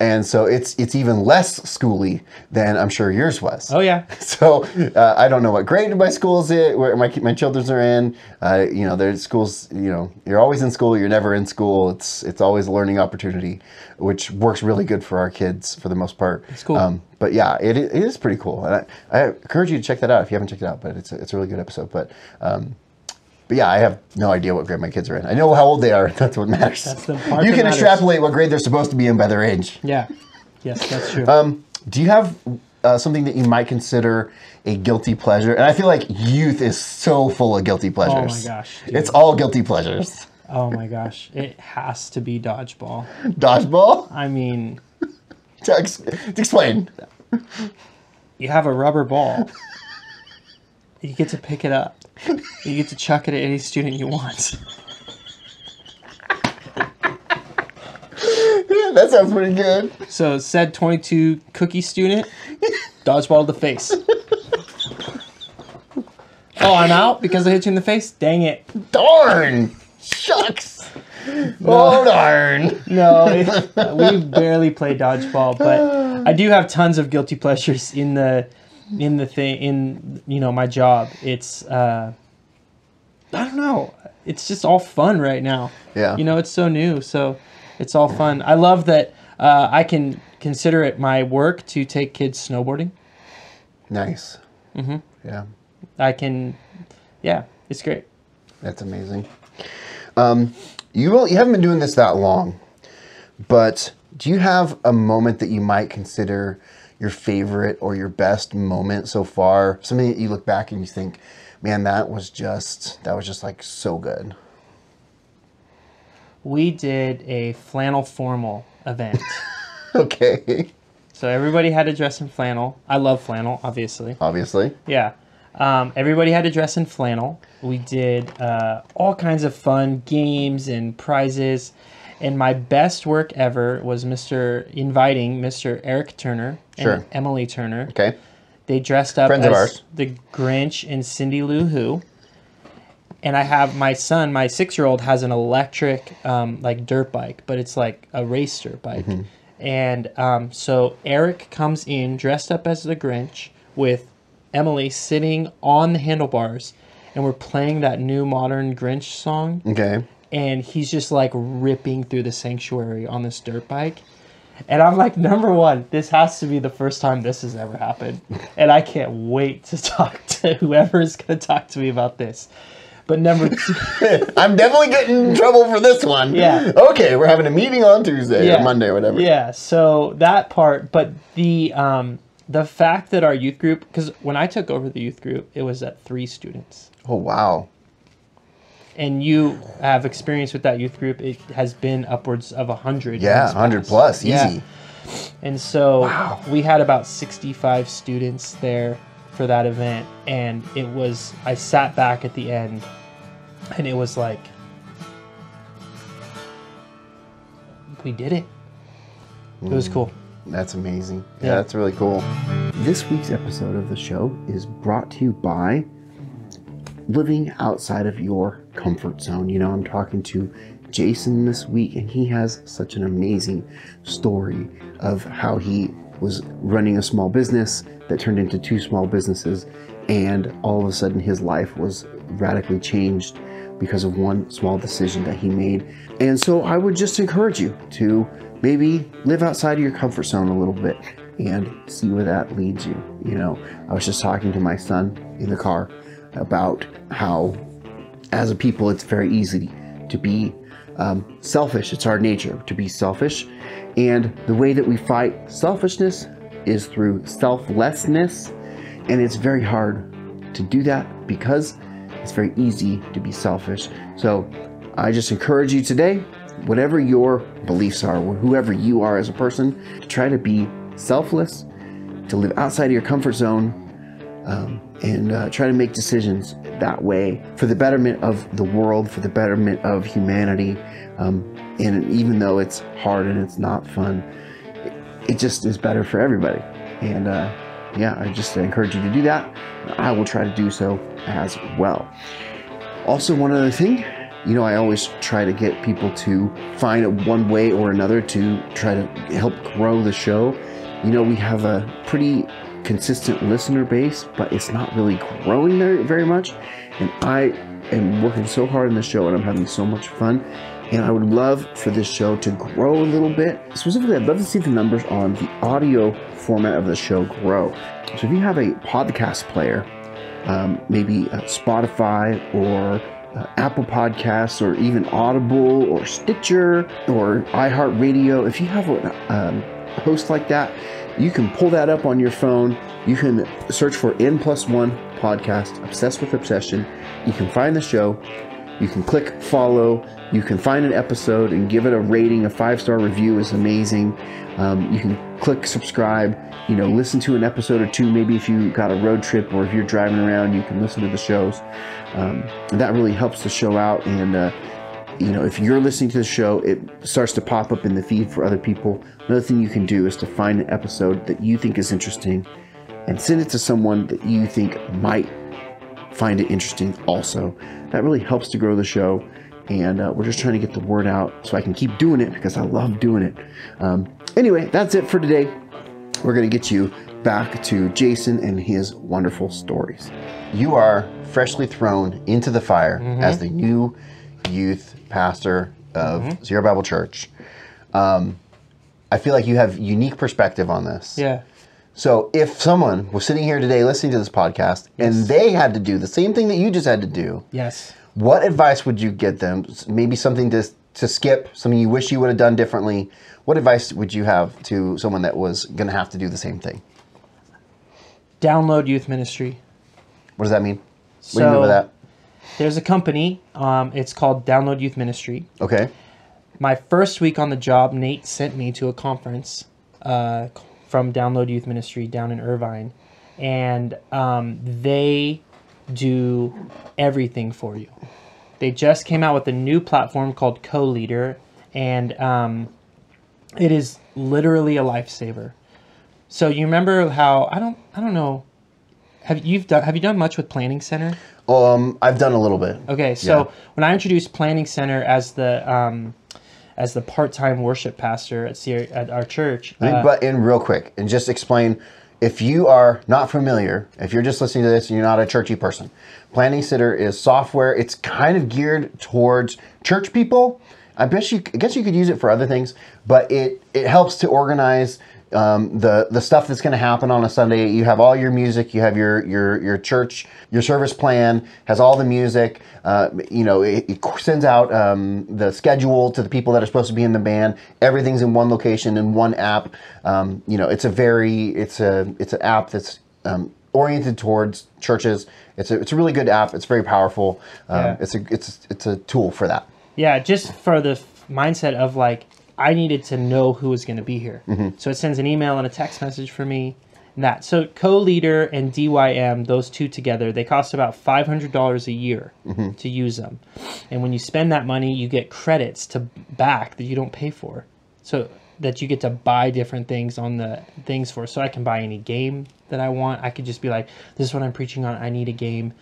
And so it's it's even less schooly than I'm sure yours was. Oh yeah. So uh, I don't know what grade my school's in, where my my children's are in. Uh, you know, there's schools. You know, you're always in school. You're never in school. It's it's always a learning opportunity, which works really good for our kids for the most part. It's cool. but yeah, it, it is pretty cool, and I, I encourage you to check that out if you haven't checked it out. But it's a, it's a really good episode. But um, but yeah, I have no idea what grade my kids are in. I know how old they are. That's what matters. That's the part you that can matters. extrapolate what grade they're supposed to be in by their age. Yeah. Yes, that's true. Um, do you have uh, something that you might consider a guilty pleasure? And I feel like youth is so full of guilty pleasures. Oh my gosh, dude. It's all guilty pleasures. oh my gosh, it has to be dodgeball. Dodgeball? I mean, To ex- Explain. you have a rubber ball. You get to pick it up. You get to chuck it at any student you want. Yeah, that sounds pretty good. So said 22 cookie student, dodgeball to the face. Oh, I'm out because I hit you in the face? Dang it. Darn! Shucks! Oh, darn! No, it- we barely play dodgeball, but I do have tons of guilty pleasures in the in the thing in you know my job. It's uh I don't know. It's just all fun right now. Yeah. You know, it's so new, so it's all fun. I love that uh, I can consider it my work to take kids snowboarding. Nice. Mm-hmm. Yeah, I can, yeah, it's great. that's amazing. Um, you will, you haven't been doing this that long, but do you have a moment that you might consider your favorite or your best moment so far? Something that you look back and you think, man, that was just that was just like so good. We did a flannel formal event. Okay, so everybody had to dress in flannel. I love flannel, obviously. obviously. Yeah. Um, everybody had to dress in flannel. We did uh, all kinds of fun games and prizes. And my best work ever was Mr. inviting Mr. Eric Turner and Sure. Emily Turner. Okay. They dressed up Friends as the Grinch and Cindy Lou Who. And I have my son, my six year old, has an electric um, like dirt bike, but it's like a race dirt bike. Mm-hmm. And um, so Eric comes in dressed up as the Grinch with Emily sitting on the handlebars, and we're playing that new modern Grinch song Okay. And he's just like ripping through the sanctuary on this dirt bike. And I'm like, number one, this has to be the first time this has ever happened. And I can't wait to talk to whoever is going to talk to me about this. But number two, I'm definitely getting in trouble for this one. Yeah. Okay, we're having a meeting on Tuesday Yeah. or Monday or whatever. yeah, so that part, but the um, the fact that our youth group, because when I took over the youth group, it was at three students. Oh wow. And you have experience with that youth group. It has been upwards of a hundred. Yeah, 100 past. plus, Yeah. easy. And so we had about 65 students there for that event. And it was, I sat back at the end and it was like, we did it. It was mm. cool. That's amazing. Yeah, Yeah. that's really cool. This week's episode of the show is brought to you by living outside of your comfort zone. You know, I'm talking to Jason this week, and he has such an amazing story of how he was running a small business that turned into two small businesses, and all of a sudden his life was radically changed because of one small decision that he made. And so I would just encourage you to maybe live outside of your comfort zone a little bit and see where that leads you. You know, I was just talking to my son in the car about how, as a people, it's very easy to be um, selfish. It's our nature to be selfish. And the way that we fight selfishness is through selflessness. And it's very hard to do that because it's very easy to be selfish. So I just encourage you today, whatever your beliefs are, whoever you are as a person, to try to be selfless, to live outside of your comfort zone, um, and uh, try to make decisions that way for the betterment of the world, for the betterment of humanity. Um, and even though it's hard and it's not fun, it, just is better for everybody. And uh, yeah, I just encourage you to do that. I will try to do so as well. Also, one other thing, you know, I always try to get people to find one way or another to try to help grow the show. You know, we have a pretty consistent listener base, but it's not really growing there very much. And I am working so hard on the show and I'm having so much fun. And I would love for this show to grow a little bit. Specifically, I'd love to see the numbers on the audio format of the show grow. So if you have a podcast player, um, maybe uh, Spotify or uh, Apple Podcasts or even Audible or Stitcher or iHeartRadio, if you have a um, host like that, you can pull that up on your phone. You can search for N plus one podcast, Obsessed with Obsession. You can find the show. You can click follow. You can find an episode and give it a rating. A five star review is amazing. Um, you can click subscribe. You know, listen to an episode or two. Maybe if you got a road trip or if you're driving around, you can listen to the shows. Um, that really helps the show out. And uh, you know, if you're listening to the show, it starts to pop up in the feed for other people. Another thing you can do is to find an episode that you think is interesting and send it to someone that you think might find it interesting also. That really helps to grow the show. And uh, we're just trying to get the word out so I can keep doing it because I love doing it. Um, anyway, that's it for today. We're going to get you back to Jason and his wonderful stories. You are freshly thrown into the fire mm-hmm. as the new youth pastor of mm-hmm. Sierra Bible Church. Um, I feel like you have unique perspective on this. Yeah. So if someone was sitting here today listening to this podcast yes. and they had to do the same thing that you just had to do, yes. What advice would you give them? Maybe something to to skip, something you wish you would have done differently. What advice would you have to someone that was going to have to do the same thing? Download youth ministry. What does that mean? So, what do you mean by that? There's a company. Um, it's called Download Youth Ministry. Okay. My first week on the job, Nate sent me to a conference uh, from Download Youth Ministry down in Irvine, and um, they do everything for you. They just came out with a new platform called Co-Leader, and um, it is literally a lifesaver. So you remember how I don't I don't know have you've done have you done much with Planning Center? Um, I've done a little bit. Okay, so yeah. when I introduced Planning Center as the um, as the part-time worship pastor at, at our church, uh, but in real quick and just explain if you are not familiar, if you're just listening to this and you're not a churchy person, Planning Center is software. It's kind of geared towards church people. I bet you, I guess you could use it for other things, but it it helps to organize um, the the stuff that's going to happen on a Sunday. You have all your music. You have your your your church your service plan has all the music. Uh, you know, it, it sends out um, the schedule to the people that are supposed to be in the band. Everything's in one location in one app. Um, you know, it's a very it's a it's an app that's um, oriented towards churches. It's a it's a really good app. It's very powerful. Um, yeah. It's a it's it's a tool for that. Yeah, just for the mindset of like I needed to know who was going to be here. Mm-hmm. So it sends an email and a text message for me. And that so co-leader and DYM, those two together, they cost about five hundred dollars a year mm-hmm. to use them. And when you spend that money, you get credits to back that you don't pay for. So that you get to buy different things on the things for. So I can buy any game that I want. I could just be like, this is what I'm preaching on. I need a game.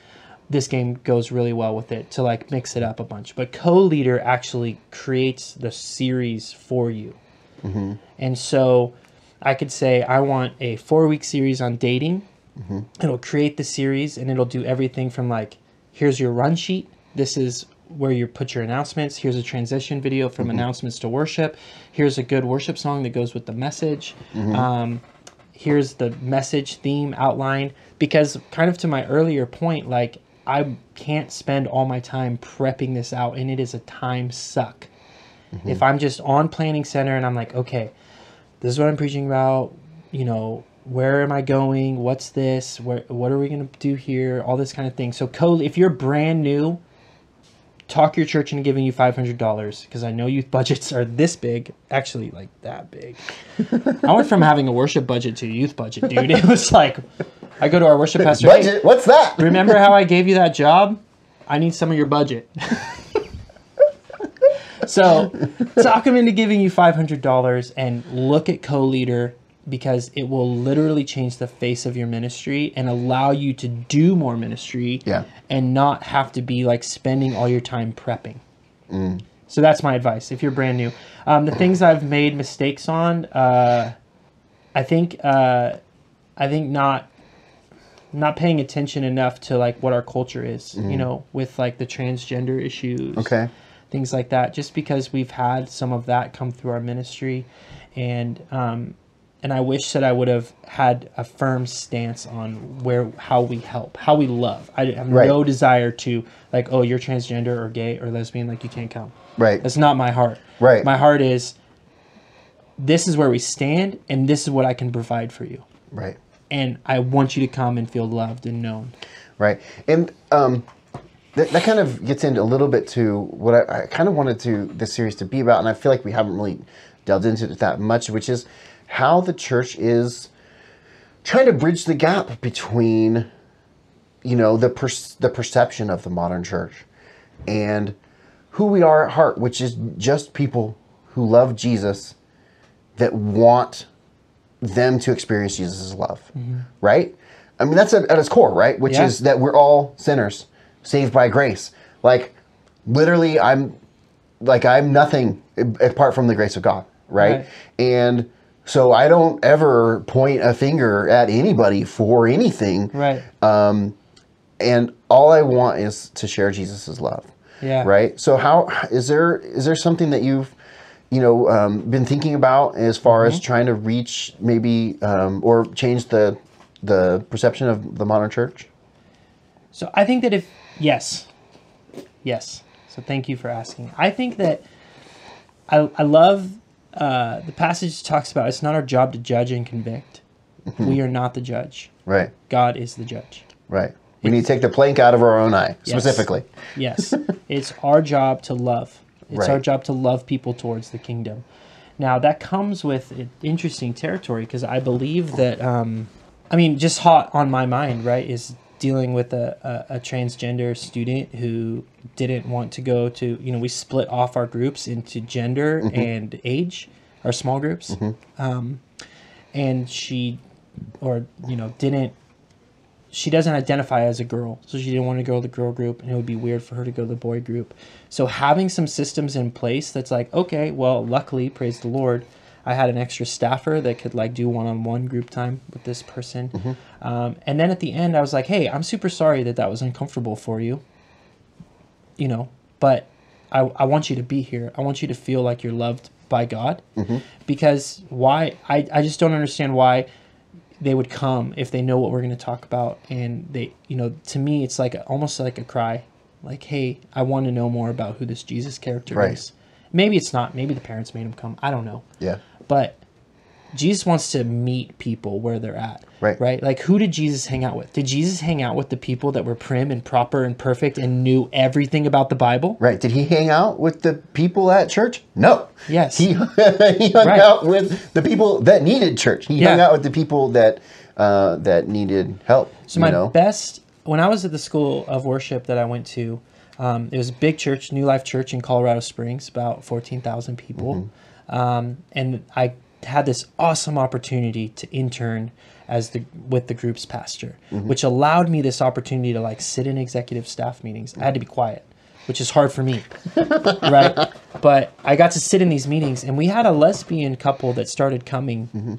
This game goes really well with it to like mix it up a bunch. But co-leader actually creates the series for you, mm-hmm. and so I could say I want a four-week series on dating. Mm-hmm. It'll create the series and it'll do everything from like, here's your run sheet. This is where you put your announcements. Here's a transition video from mm-hmm. announcements to worship. Here's a good worship song that goes with the message. Um, here's the message theme outline. Because, kind of to my earlier point, like, I can't spend all my time prepping this out, and it is a time suck. Mm-hmm. If I'm just on Planning Center and I'm like, okay, this is what I'm preaching about, you know, where am I going? What's this? Where, what are we going to do here? All this kind of thing. So, co- if you're brand new, talk your church into giving you $500 because I know youth budgets are this big, actually, like that big. I went from having a worship budget to a youth budget, dude. It was like, I go to our worship pastor. "Hey, Budget? What's that? remember how I gave you that job? I need some of your budget. so talk him into giving you $500 and look at co-leader because it will literally change the face of your ministry and allow you to do more ministry Yeah. and not have to be like spending all your time prepping. So that's my advice if you're brand new. Um, the things I've made mistakes on, uh, I think, uh, I think not not paying attention enough to like what our culture is, you know, with like the transgender issues, Okay. things like that. Just because we've had some of that come through our ministry, and um, and I wish that I would have had a firm stance on where how we help, how we love. I have Right. no desire to like, oh, you're transgender or gay or lesbian, like you can't come. Right. That's not my heart. Right. My heart is this is where we stand, and this is what I can provide for you Right. And I want you to come and feel loved and known. Right. And um, that, that kind of gets into a little bit to what I, I kind of wanted to this series to be about, and I feel like we haven't really delved into it that much, which is how the church is trying to bridge the gap between, you know, the per- the perception of the modern church and who we are at heart, which is just people who love Jesus that want them to experience Jesus' love, mm-hmm. right? I mean, that's at, at its core, right? Which Yeah. is that we're all sinners, saved by grace. Like, literally, I'm like I'm nothing apart from the grace of God, right? Right. And so I don't ever point a finger at anybody for anything, Right. Um, and all I want is to share Jesus' love. Yeah. Right. So how is there is there something that you've you know um, been thinking about as far Mm-hmm. as trying to reach maybe um, or change the the perception of the modern church? So I think that if yes, yes. So thank you for asking. I think that I I love uh, the passage talks about it's not our job to judge and convict. we are not the judge. Right. God is the judge. Right. We need to take the plank out of our own eye, Yes. specifically. Yes. it's our job to love. It's our job to love people towards the kingdom. Now, that comes with interesting territory because I believe that, um, I mean, just hot on my mind, right, is dealing with a, a, a transgender student who didn't want to go to, you know, we split off our groups into gender and age, our small groups. Um, and she, or, you know, didn't she doesn't identify as a girl, so she didn't want to go to the girl group, and it would be weird for her to go to the boy group. So having some systems in place that's like, okay, well, luckily, praise the Lord, I had an extra staffer that could like do one-on-one group time with this person, um, and then at the end, I was like, hey, I'm super sorry that that was uncomfortable for you, you know, but I, I want you to be here. I want you to feel like you're loved by God, because why? I I just don't understand why they would come if they know what we're going to talk about and they you know to me it's like a, almost like a cry like hey i want to know more about who this jesus character Right. is maybe it's not maybe the parents made him come i don't know Yeah. but jesus wants to meet people where they're at Right. right like who did jesus hang out with did jesus hang out with the people that were prim and proper and perfect and knew everything about the bible Right. Did he hang out with the people at church? No. Yes. He, he hung Right. out with the people that needed church. He hung out with the people that uh, that needed help. So my know? best when I was at the school of worship that I went to, um, it was a big church, New Life Church in Colorado Springs, about fourteen thousand people, Mm-hmm. um, and I had this awesome opportunity to intern as the with the group's pastor, mm-hmm. which allowed me this opportunity to like sit in executive staff meetings. I had to be quiet, which is hard for me, right? But I got to sit in these meetings, and we had a lesbian couple that started coming, mm-hmm.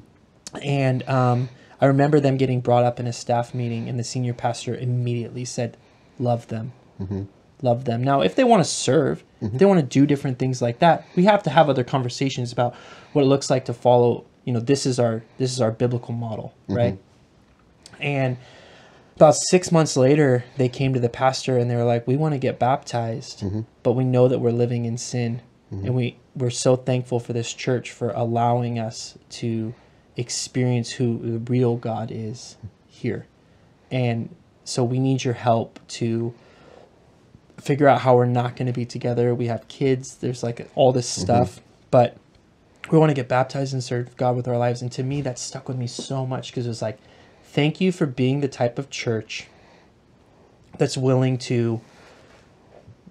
and um, I remember them getting brought up in a staff meeting, and the senior pastor immediately said, "Love them." Mm-hmm. love them. Now, if they want to serve, if they want to do different things like that, we have to have other conversations about what it looks like to follow. You know, this is our this is our biblical model, mm-hmm. right? And about six months later, they came to the pastor and they were like, "We want to get baptized, mm-hmm. but we know that we're living in sin, mm-hmm. and we we're so thankful for this church for allowing us to experience who the real God is here, and so we need your help to." figure out how we're not going to be together. We have kids. There's like all this stuff, but we want to get baptized and serve God with our lives. And to me, that stuck with me so much because it was like, thank you for being the type of church that's willing to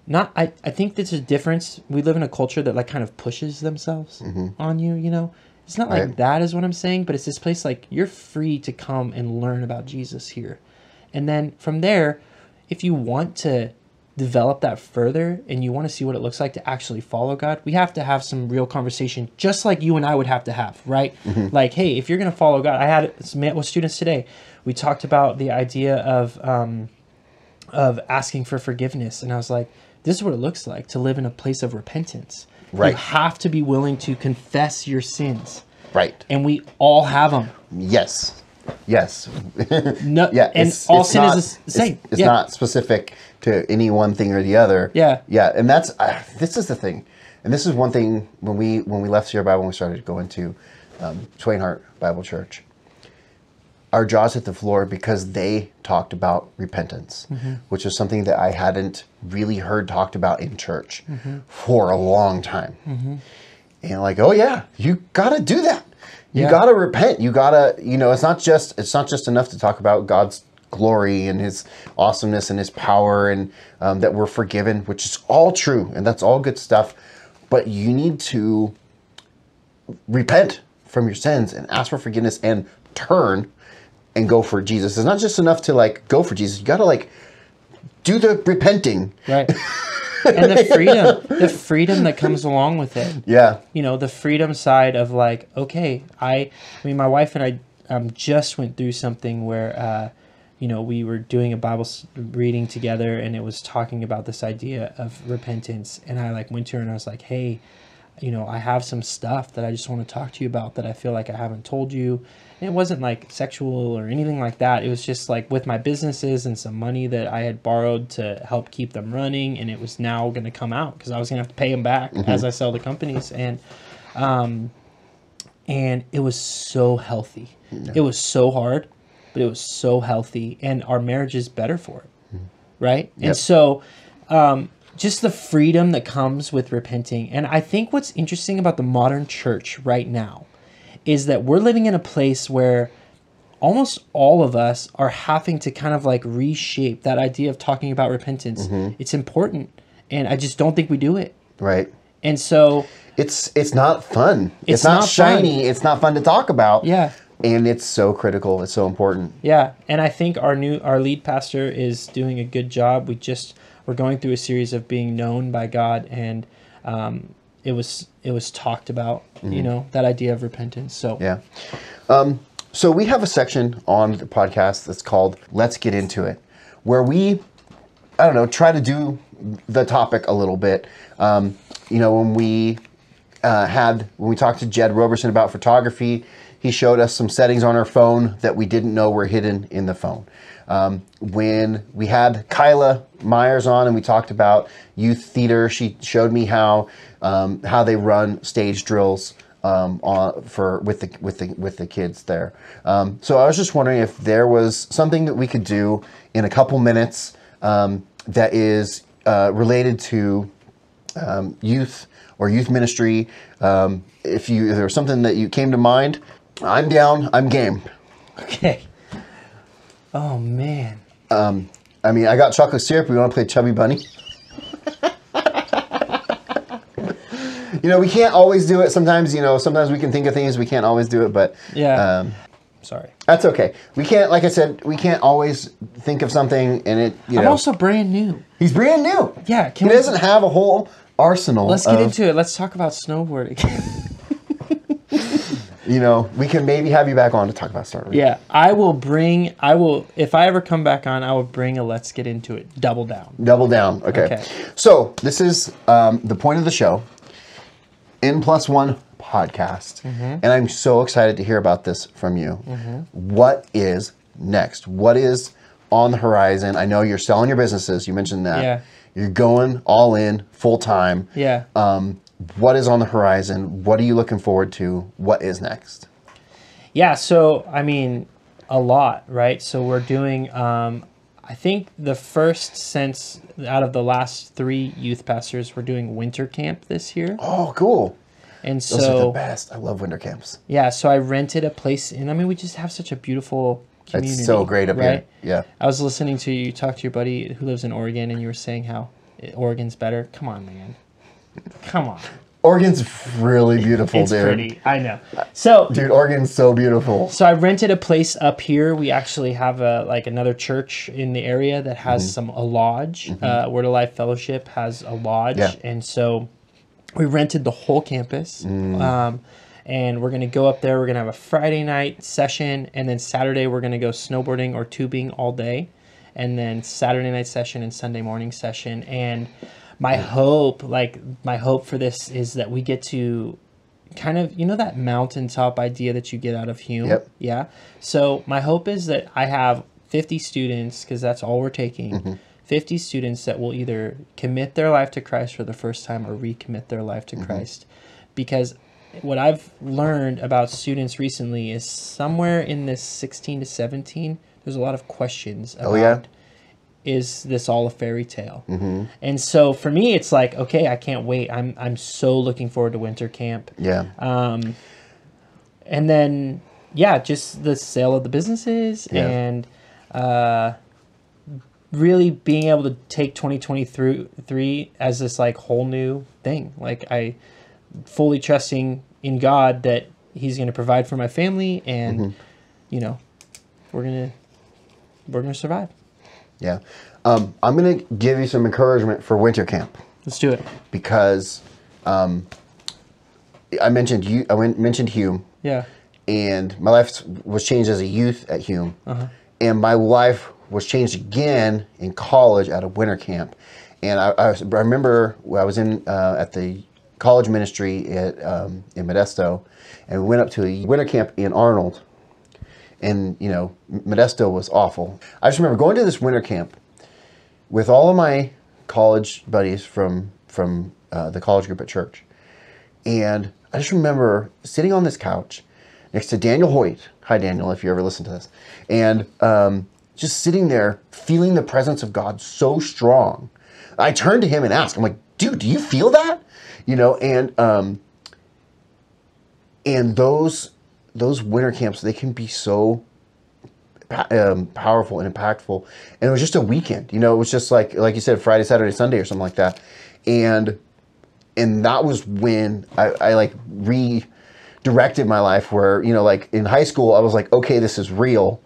not I, I think there's a difference we live in a culture that like kind of pushes themselves mm-hmm. on you you know it's not like Right. that is what i'm saying but it's this place like you're free to come and learn about jesus here and then from there if you want to develop that further and you want to see what it looks like to actually follow god we have to have some real conversation just like you and i would have to have right like hey if you're going to follow god i had met with students today we talked about the idea of um, of asking for forgiveness and i was like this is what it looks like to live in a place of repentance Right. you have to be willing to confess your sins Right. and we all have them Yes. Yes. no yeah. and it's- all it's sin not- is the same It's, it's yeah. not specific to any one thing or the other. Yeah. Yeah. And that's uh, this is the thing, and this is one thing when we when we left Sierra Bible and we started going to um, Twain Harte Bible Church. Our jaws hit the floor because they talked about repentance, Mm-hmm. which is something that I hadn't really heard talked about in church Mm-hmm. for a long time. And like, oh yeah, you gotta do that. You Yeah. gotta repent. You gotta, you know, it's not just it's not just enough to talk about God's glory and His awesomeness and His power and um, that we're forgiven, which is all true and that's all good stuff. But you need to repent from your sins and ask for forgiveness and turn and go for Jesus. It's not just enough to like go for Jesus. You gotta like do the repenting. right and the freedom the freedom that comes along with it Yeah. you know the freedom side of like okay i i mean my wife and i um, just went through something where uh, you know we were doing a bible reading together and it was talking about this idea of repentance and i like went to her and i was like hey you know i have some stuff that i just want to talk to you about that i feel like i haven't told you. And it wasn't like sexual or anything like that. It was just like with my businesses and some money that i had borrowed to help keep them running and it was now going to come out because i was going to have to pay them back as i sell the companies. And um, and it was so healthy. It was so hard, but it was so healthy, and our marriage is better for it, right? Yep. And so, um, just the freedom that comes with repenting, and I think what's interesting about the modern church right now is that we're living in a place where almost all of us are having to kind of like reshape that idea of talking about repentance. Mm-hmm. It's important, and I just don't think we do it. Right. And so, It's it's not fun. It's, It's not, not shiny. It's not fun to talk about. yeah. And it's so critical. It's so important. Yeah, and I think our new our lead pastor is doing a good job. We just we're going through a series of being known by God, and um, it was it was talked about. You know that idea of repentance. So Yeah. Um, so we have a section on the podcast that's called "Let's Get Into It," where we, I don't know, try to do the topic a little bit. Um, you know, when we uh, had when we talked to Jed Roberson about photography, he showed us some settings on our phone that we didn't know were hidden in the phone. Um, when we had Kyla Myers on and we talked about youth theater, she showed me how um, how they run stage drills um, on for with the with the with the kids there. Um, so I was just wondering if there was something that we could do in a couple minutes um, that is uh, related to um, youth or youth ministry. If you if there was something that you came to mind, I'm down. I'm game. okay. Oh man, I mean, I got chocolate syrup. We want to play Chubby Bunny. you know, we can't always do it. Sometimes, you know, sometimes we can think of things, we can't always do it, but Yeah. um, Sorry. that's okay. We can't, like I said, we can't always think of something and it, you I'm also brand new. he's brand new. Yeah, He can we- doesn't have a whole arsenal. Let's get of- into it. Let's talk about snowboarding. You know, we can maybe have you back on to talk about Star Wars. yeah, I will bring. I will if I ever come back on. I will bring a let's get into it. Double down. Double down. Okay. Okay. So this is um, the point of the show. N plus one podcast, Mm-hmm. and I'm so excited to hear about this from you. What is next? What is on the horizon? I know you're selling your businesses. You mentioned that. Yeah. You're going all in full time. Yeah. Um, what is on the horizon? What are you looking forward to? What is next? Yeah, so I mean, a lot, right? So we're doing. Um, I think the first since out of the last three youth pastors, we're doing winter camp this year, Oh, cool. and Those are the best. I love winter camps. yeah, so I rented a place, and I mean, we just have such a beautiful community. It's so great up here. Yeah. I was listening to you talk to your buddy who lives in Oregon, and you were saying how Oregon's better. Come on, man. Come on. Oregon's really beautiful, It's dude. pretty. I know. So Dude, Oregon's so beautiful. So I rented a place up here. We actually have a like another church in the area that has Mm-hmm. some a lodge. Uh, Word of Life Fellowship has a lodge, Yeah. and so we rented the whole campus. Mm. Um, and we're gonna go up there. We're gonna have a Friday night session, and then Saturday we're gonna go snowboarding or tubing all day, and then Saturday night session and Sunday morning session. And my hope, like my hope for this, is that we get to kind of you know that mountaintop idea that you get out of Hume. Yep. Yeah. So my hope is that I have 50 students because that's all we're taking. Mm-hmm. 50 students that will either commit their life to Christ for the first time or recommit their life Mm-hmm. to Christ. Because what I've learned about students recently is somewhere in this 16 to 17, there's a lot of questions about Oh, yeah? Is this all a fairy tale? Mm-hmm. And so for me, it's like, okay, I can't wait. I'm, I'm so looking forward to winter camp Yeah. um, and then yeah, just the sale of the businesses Yeah. and uh, really being able to take 2023 as this like whole new thing. Like I fully trusting in God that He's going to provide for my family, and Mm-hmm. you know, we're gonna we're gonna survive. Yeah. Um, I'm going to give you some encouragement for winter camp Let's do it. because um, I mentioned you. I went, mentioned Hume, Yeah. and my life was changed as a youth at Hume, and my life was changed again in college at a winter camp. And I, I, was- I remember I was in uh, at the college ministry at um, in Modesto, and we went up to a winter camp in Arnold, and you know Modesto was awful. I just remember going to this winter camp with all of my college buddies from from uh, the college group at church, and I just remember sitting on this couch next to Daniel Hoyt. Hi, Daniel, if you ever listen to this, and um, just sitting there feeling the presence of God so strong. I turned to him and asked, "I'm like, dude, do you feel that?" You know, and um, and those those winter camps they can be so um, powerful and impactful. And it was just a weekend you know it was just like like you said friday saturday sunday or something like that. And and that was when i, I like redirected my life where you know like in high school i was like okay this is real.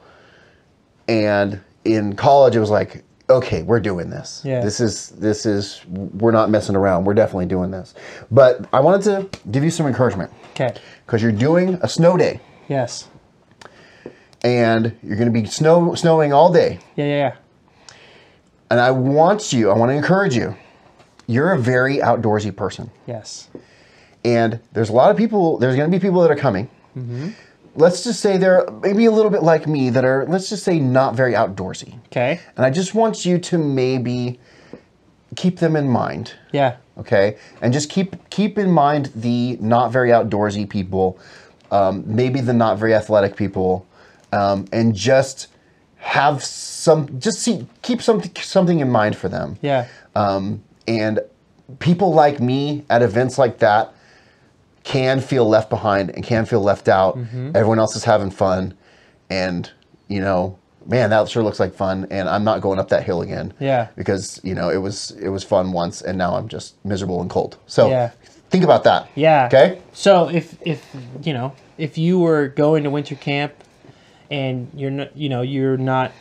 And in college it was like okay we're doing this. Yeah. this is this is we're not messing around. We're definitely doing this. But i wanted to give you some encouragement. Okay. Because you're doing a snow day Yes. and you're going to be snow snowing all day Yeah. Yeah. Yeah. and i want you i want to encourage you you're a very outdoorsy person Yes. and there's a lot of people there's going to be people that are coming Hmm. let's just say they're maybe a little bit like me that are let's just say not very outdoorsy Okay. and i just want you to maybe keep them in mind Yeah. Okay? And just keep keep in mind the not very outdoorsy people um, maybe the not very athletic people um, and just have some just see keep something something in mind for them. Yeah. um, and people like me at events like that can feel left behind and can feel left out. Everyone else is having fun and you know man, that sure looks like fun, and I'm not going up that hill again. Yeah. Because you know it was it was fun once, and now I'm just miserable and cold. So Yeah. think about that. Yeah. Okay. So if if you know if you were going to winter camp and you're not you know you're not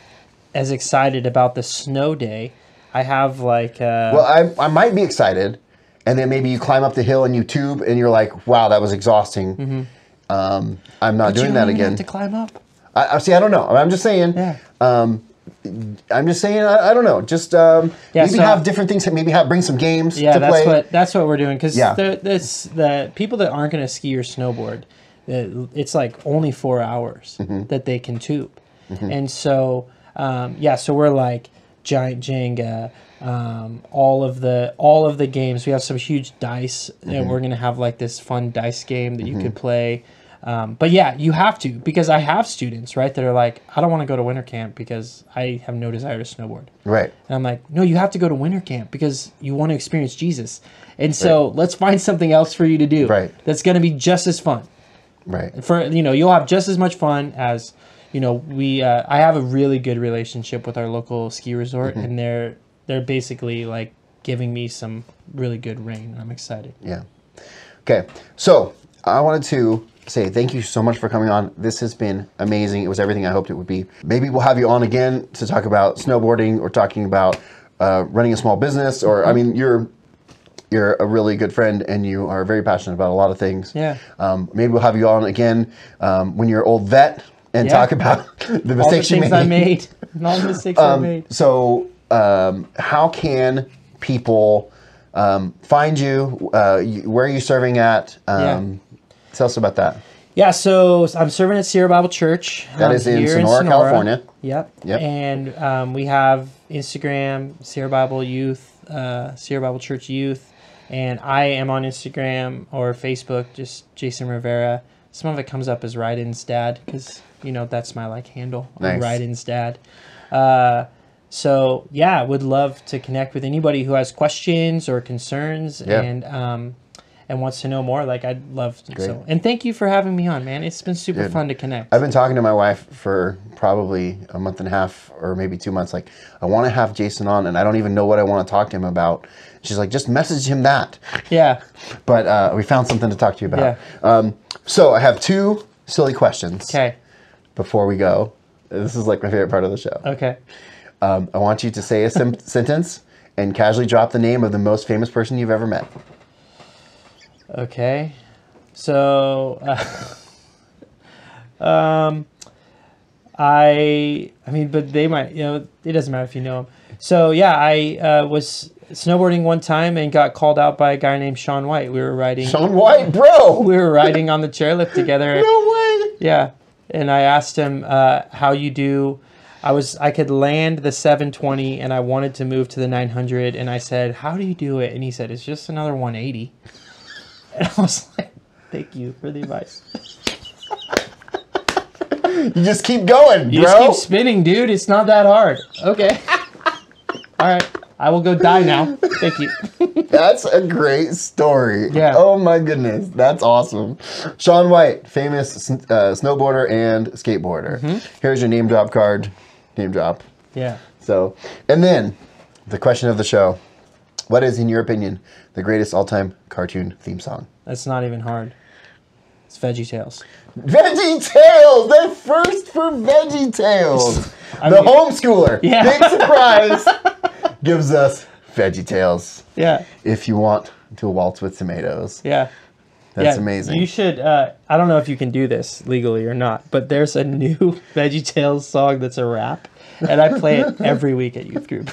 as excited about the snow day, I have like uh, Well, I I might be excited, and then maybe you climb up the hill and you tube, and you're like, wow, that was exhausting. Um, I'm not Mm-hmm. you doing that again. to climb up. I, I see. I don't know. I'm just saying. Yeah. Um, I'm just saying. I, I don't know. Just um, Yeah, maybe so- have different things. Maybe have bring some games Yeah, to that's play. what that's what we're doing because Yeah. the this the people that aren't going to ski or snowboard, uh, it's like only four hours Mm-hmm. that they can tube, and so um, yeah, so we're like giant Jenga, um, all of the all of the games. We have some huge dice, Mm-hmm. and we're gonna have like this fun dice game that you could play. Um, but yeah, you have to because I have students right that are like, I don't want to go to winter camp because I have no desire to snowboard. right. And I'm like, no, you have to go to winter camp because you want to experience Jesus. And so let's find something else for you to do. Right. That's going to be just as fun. Right. For you know, you'll have just as much fun as you know. We uh, I have a really good relationship with our local ski resort, Mm-hmm. and they're they're basically like giving me some really good rain. I'm excited. Yeah. Okay. So I wanted to say thank you so much for coming on. This has been amazing. It was everything I hoped it would be. Maybe we'll have you on again to talk about snowboarding or talking about uh, running a small business. Or I mean, you're you're a really good friend and you are very passionate about a lot of things. Yeah. Um, maybe we'll have you on again um, when you're old vet and Yeah. talk about the mistakes All the things made. I made, all the mistakes I made. So, um, how can people um, find you? Uh, you? Where are you serving at? Um, Tell us about that. Yeah, so I'm serving at Sierra Bible Church. That um, is in here Sonora, California. Yep. Yep. And um, we have Instagram, Sierra Bible Youth, uh, Sierra Bible Church Youth, and I am on Instagram or Facebook, just Jason Rivera. Some of it comes up as Ryden's dad because you know that's my like handle. Nice. Ryden's dad. Uh, so yeah, would love to connect with anybody who has questions or concerns Yeah. and um, and wants to know more. Like I'd love to. Great. So and thank you for having me on, man. It's been super Good. fun to connect. I've been talking to my wife for probably a month and a half or maybe two months. Like, I want to have Jason on, and I don't even know what I want to talk to him about. She's like, just message him that. yeah. But uh, we found something to talk to you about. Yeah. Um, so I have two silly questions Okay. before we go. This is like my favorite part of the show. Okay. Um, I want you to say a sim- sentence and casually drop the name of the most famous person you've ever met. Okay. So, uh, um, I, I mean, but they might, you know, it doesn't matter if you know them. So yeah, I uh, was snowboarding one time and got called out by a guy named Shaun White. We were riding, Shaun White, bro. we were riding on the chairlift together. No way. Yeah, and I asked him uh, how you do. I was I could land the 720 and I wanted to move to the 900 and I said, "How do you do it?" And he said, "It's just another 180." And I was like, "Thank you for the advice." You just keep going, You bro. just keep spinning, dude. It's not that hard. Okay. All right. I will go die now. Thank you. That's a great story. Yeah. Oh my goodness, that's awesome. Shaun White, famous uh, snowboarder and skateboarder. Mm-hmm. Here's your name drop card. Name drop. Yeah. So, and then the question of the show: What is, in your opinion, the greatest all-time cartoon theme song? That's not even hard. It's Veggie Tales. Veggie Tales. They're first for Veggie Tales. I the mean- homeschooler. Yeah. Big surprise. gives us Veggie Tales. Yeah. If you want to waltz with tomatoes. Yeah. That's yeah, amazing. You should. Uh, I don't know if you can do this legally or not, but there's a new Veggie Tales song that's a rap, and I play it every week at youth group.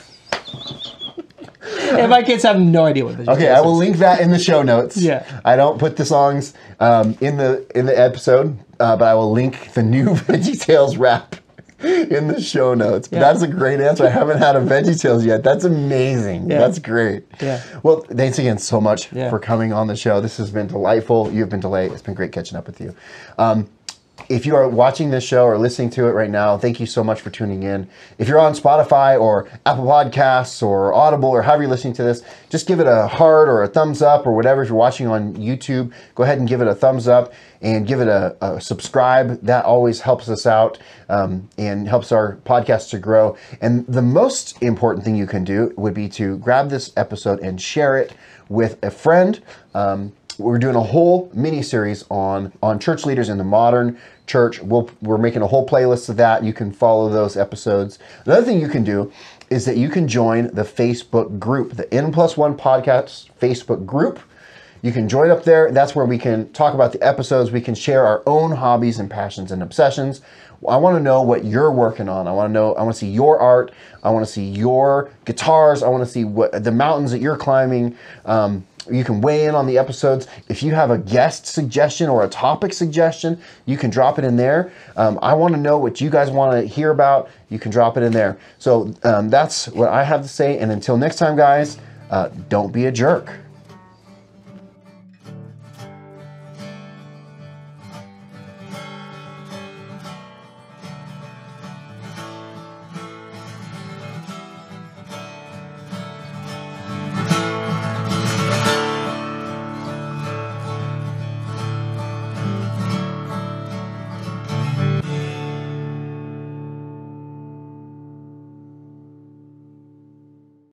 And my kids have no idea what Veggie Okay, Tales I will link that in the show notes. Yeah. I don't put the songs um, in the in the episode, uh, but I will link the new Veggie Tales rap in the show notes. But Yeah. that's a great answer. I haven't had a Veggie Tales yet. That's amazing. Yeah. That's great. Yeah. Well, thanks again so much Yeah. for coming on the show. This has been delightful. You've been delayed. It's been great catching up with you. Um, if you are watching this show or listening to it right now, thank you so much for tuning in. If you're on Spotify or Apple Podcasts or Audible or however you're listening to this, just give it a heart or a thumbs up or whatever. If you're watching on YouTube, go ahead and give it a thumbs up and give it a, a subscribe. That always helps us out um, and helps our podcast to grow. And the most important thing you can do would be to grab this episode and share it with a friend. Um, we're doing a whole mini series on on church leaders in the modern church. We'll, we're making a whole playlist of that. You can follow those episodes. Another thing you can do is that you can join the Facebook group, the N plus one podcast Facebook group. You can join up there. That's where we can talk about the episodes. We can share our own hobbies and passions and obsessions. I want to know what you're working on. I want to know. I want to see your art. I want to see your guitars. I want to see what the mountains that you're climbing. Um, you can weigh in on the episodes. If you have a guest suggestion or a topic suggestion, you can drop it in there. Um, I want to know what you guys want to hear about. You can drop it in there. So um, that's what I have to say. And until next time, guys, uh, don't be a jerk.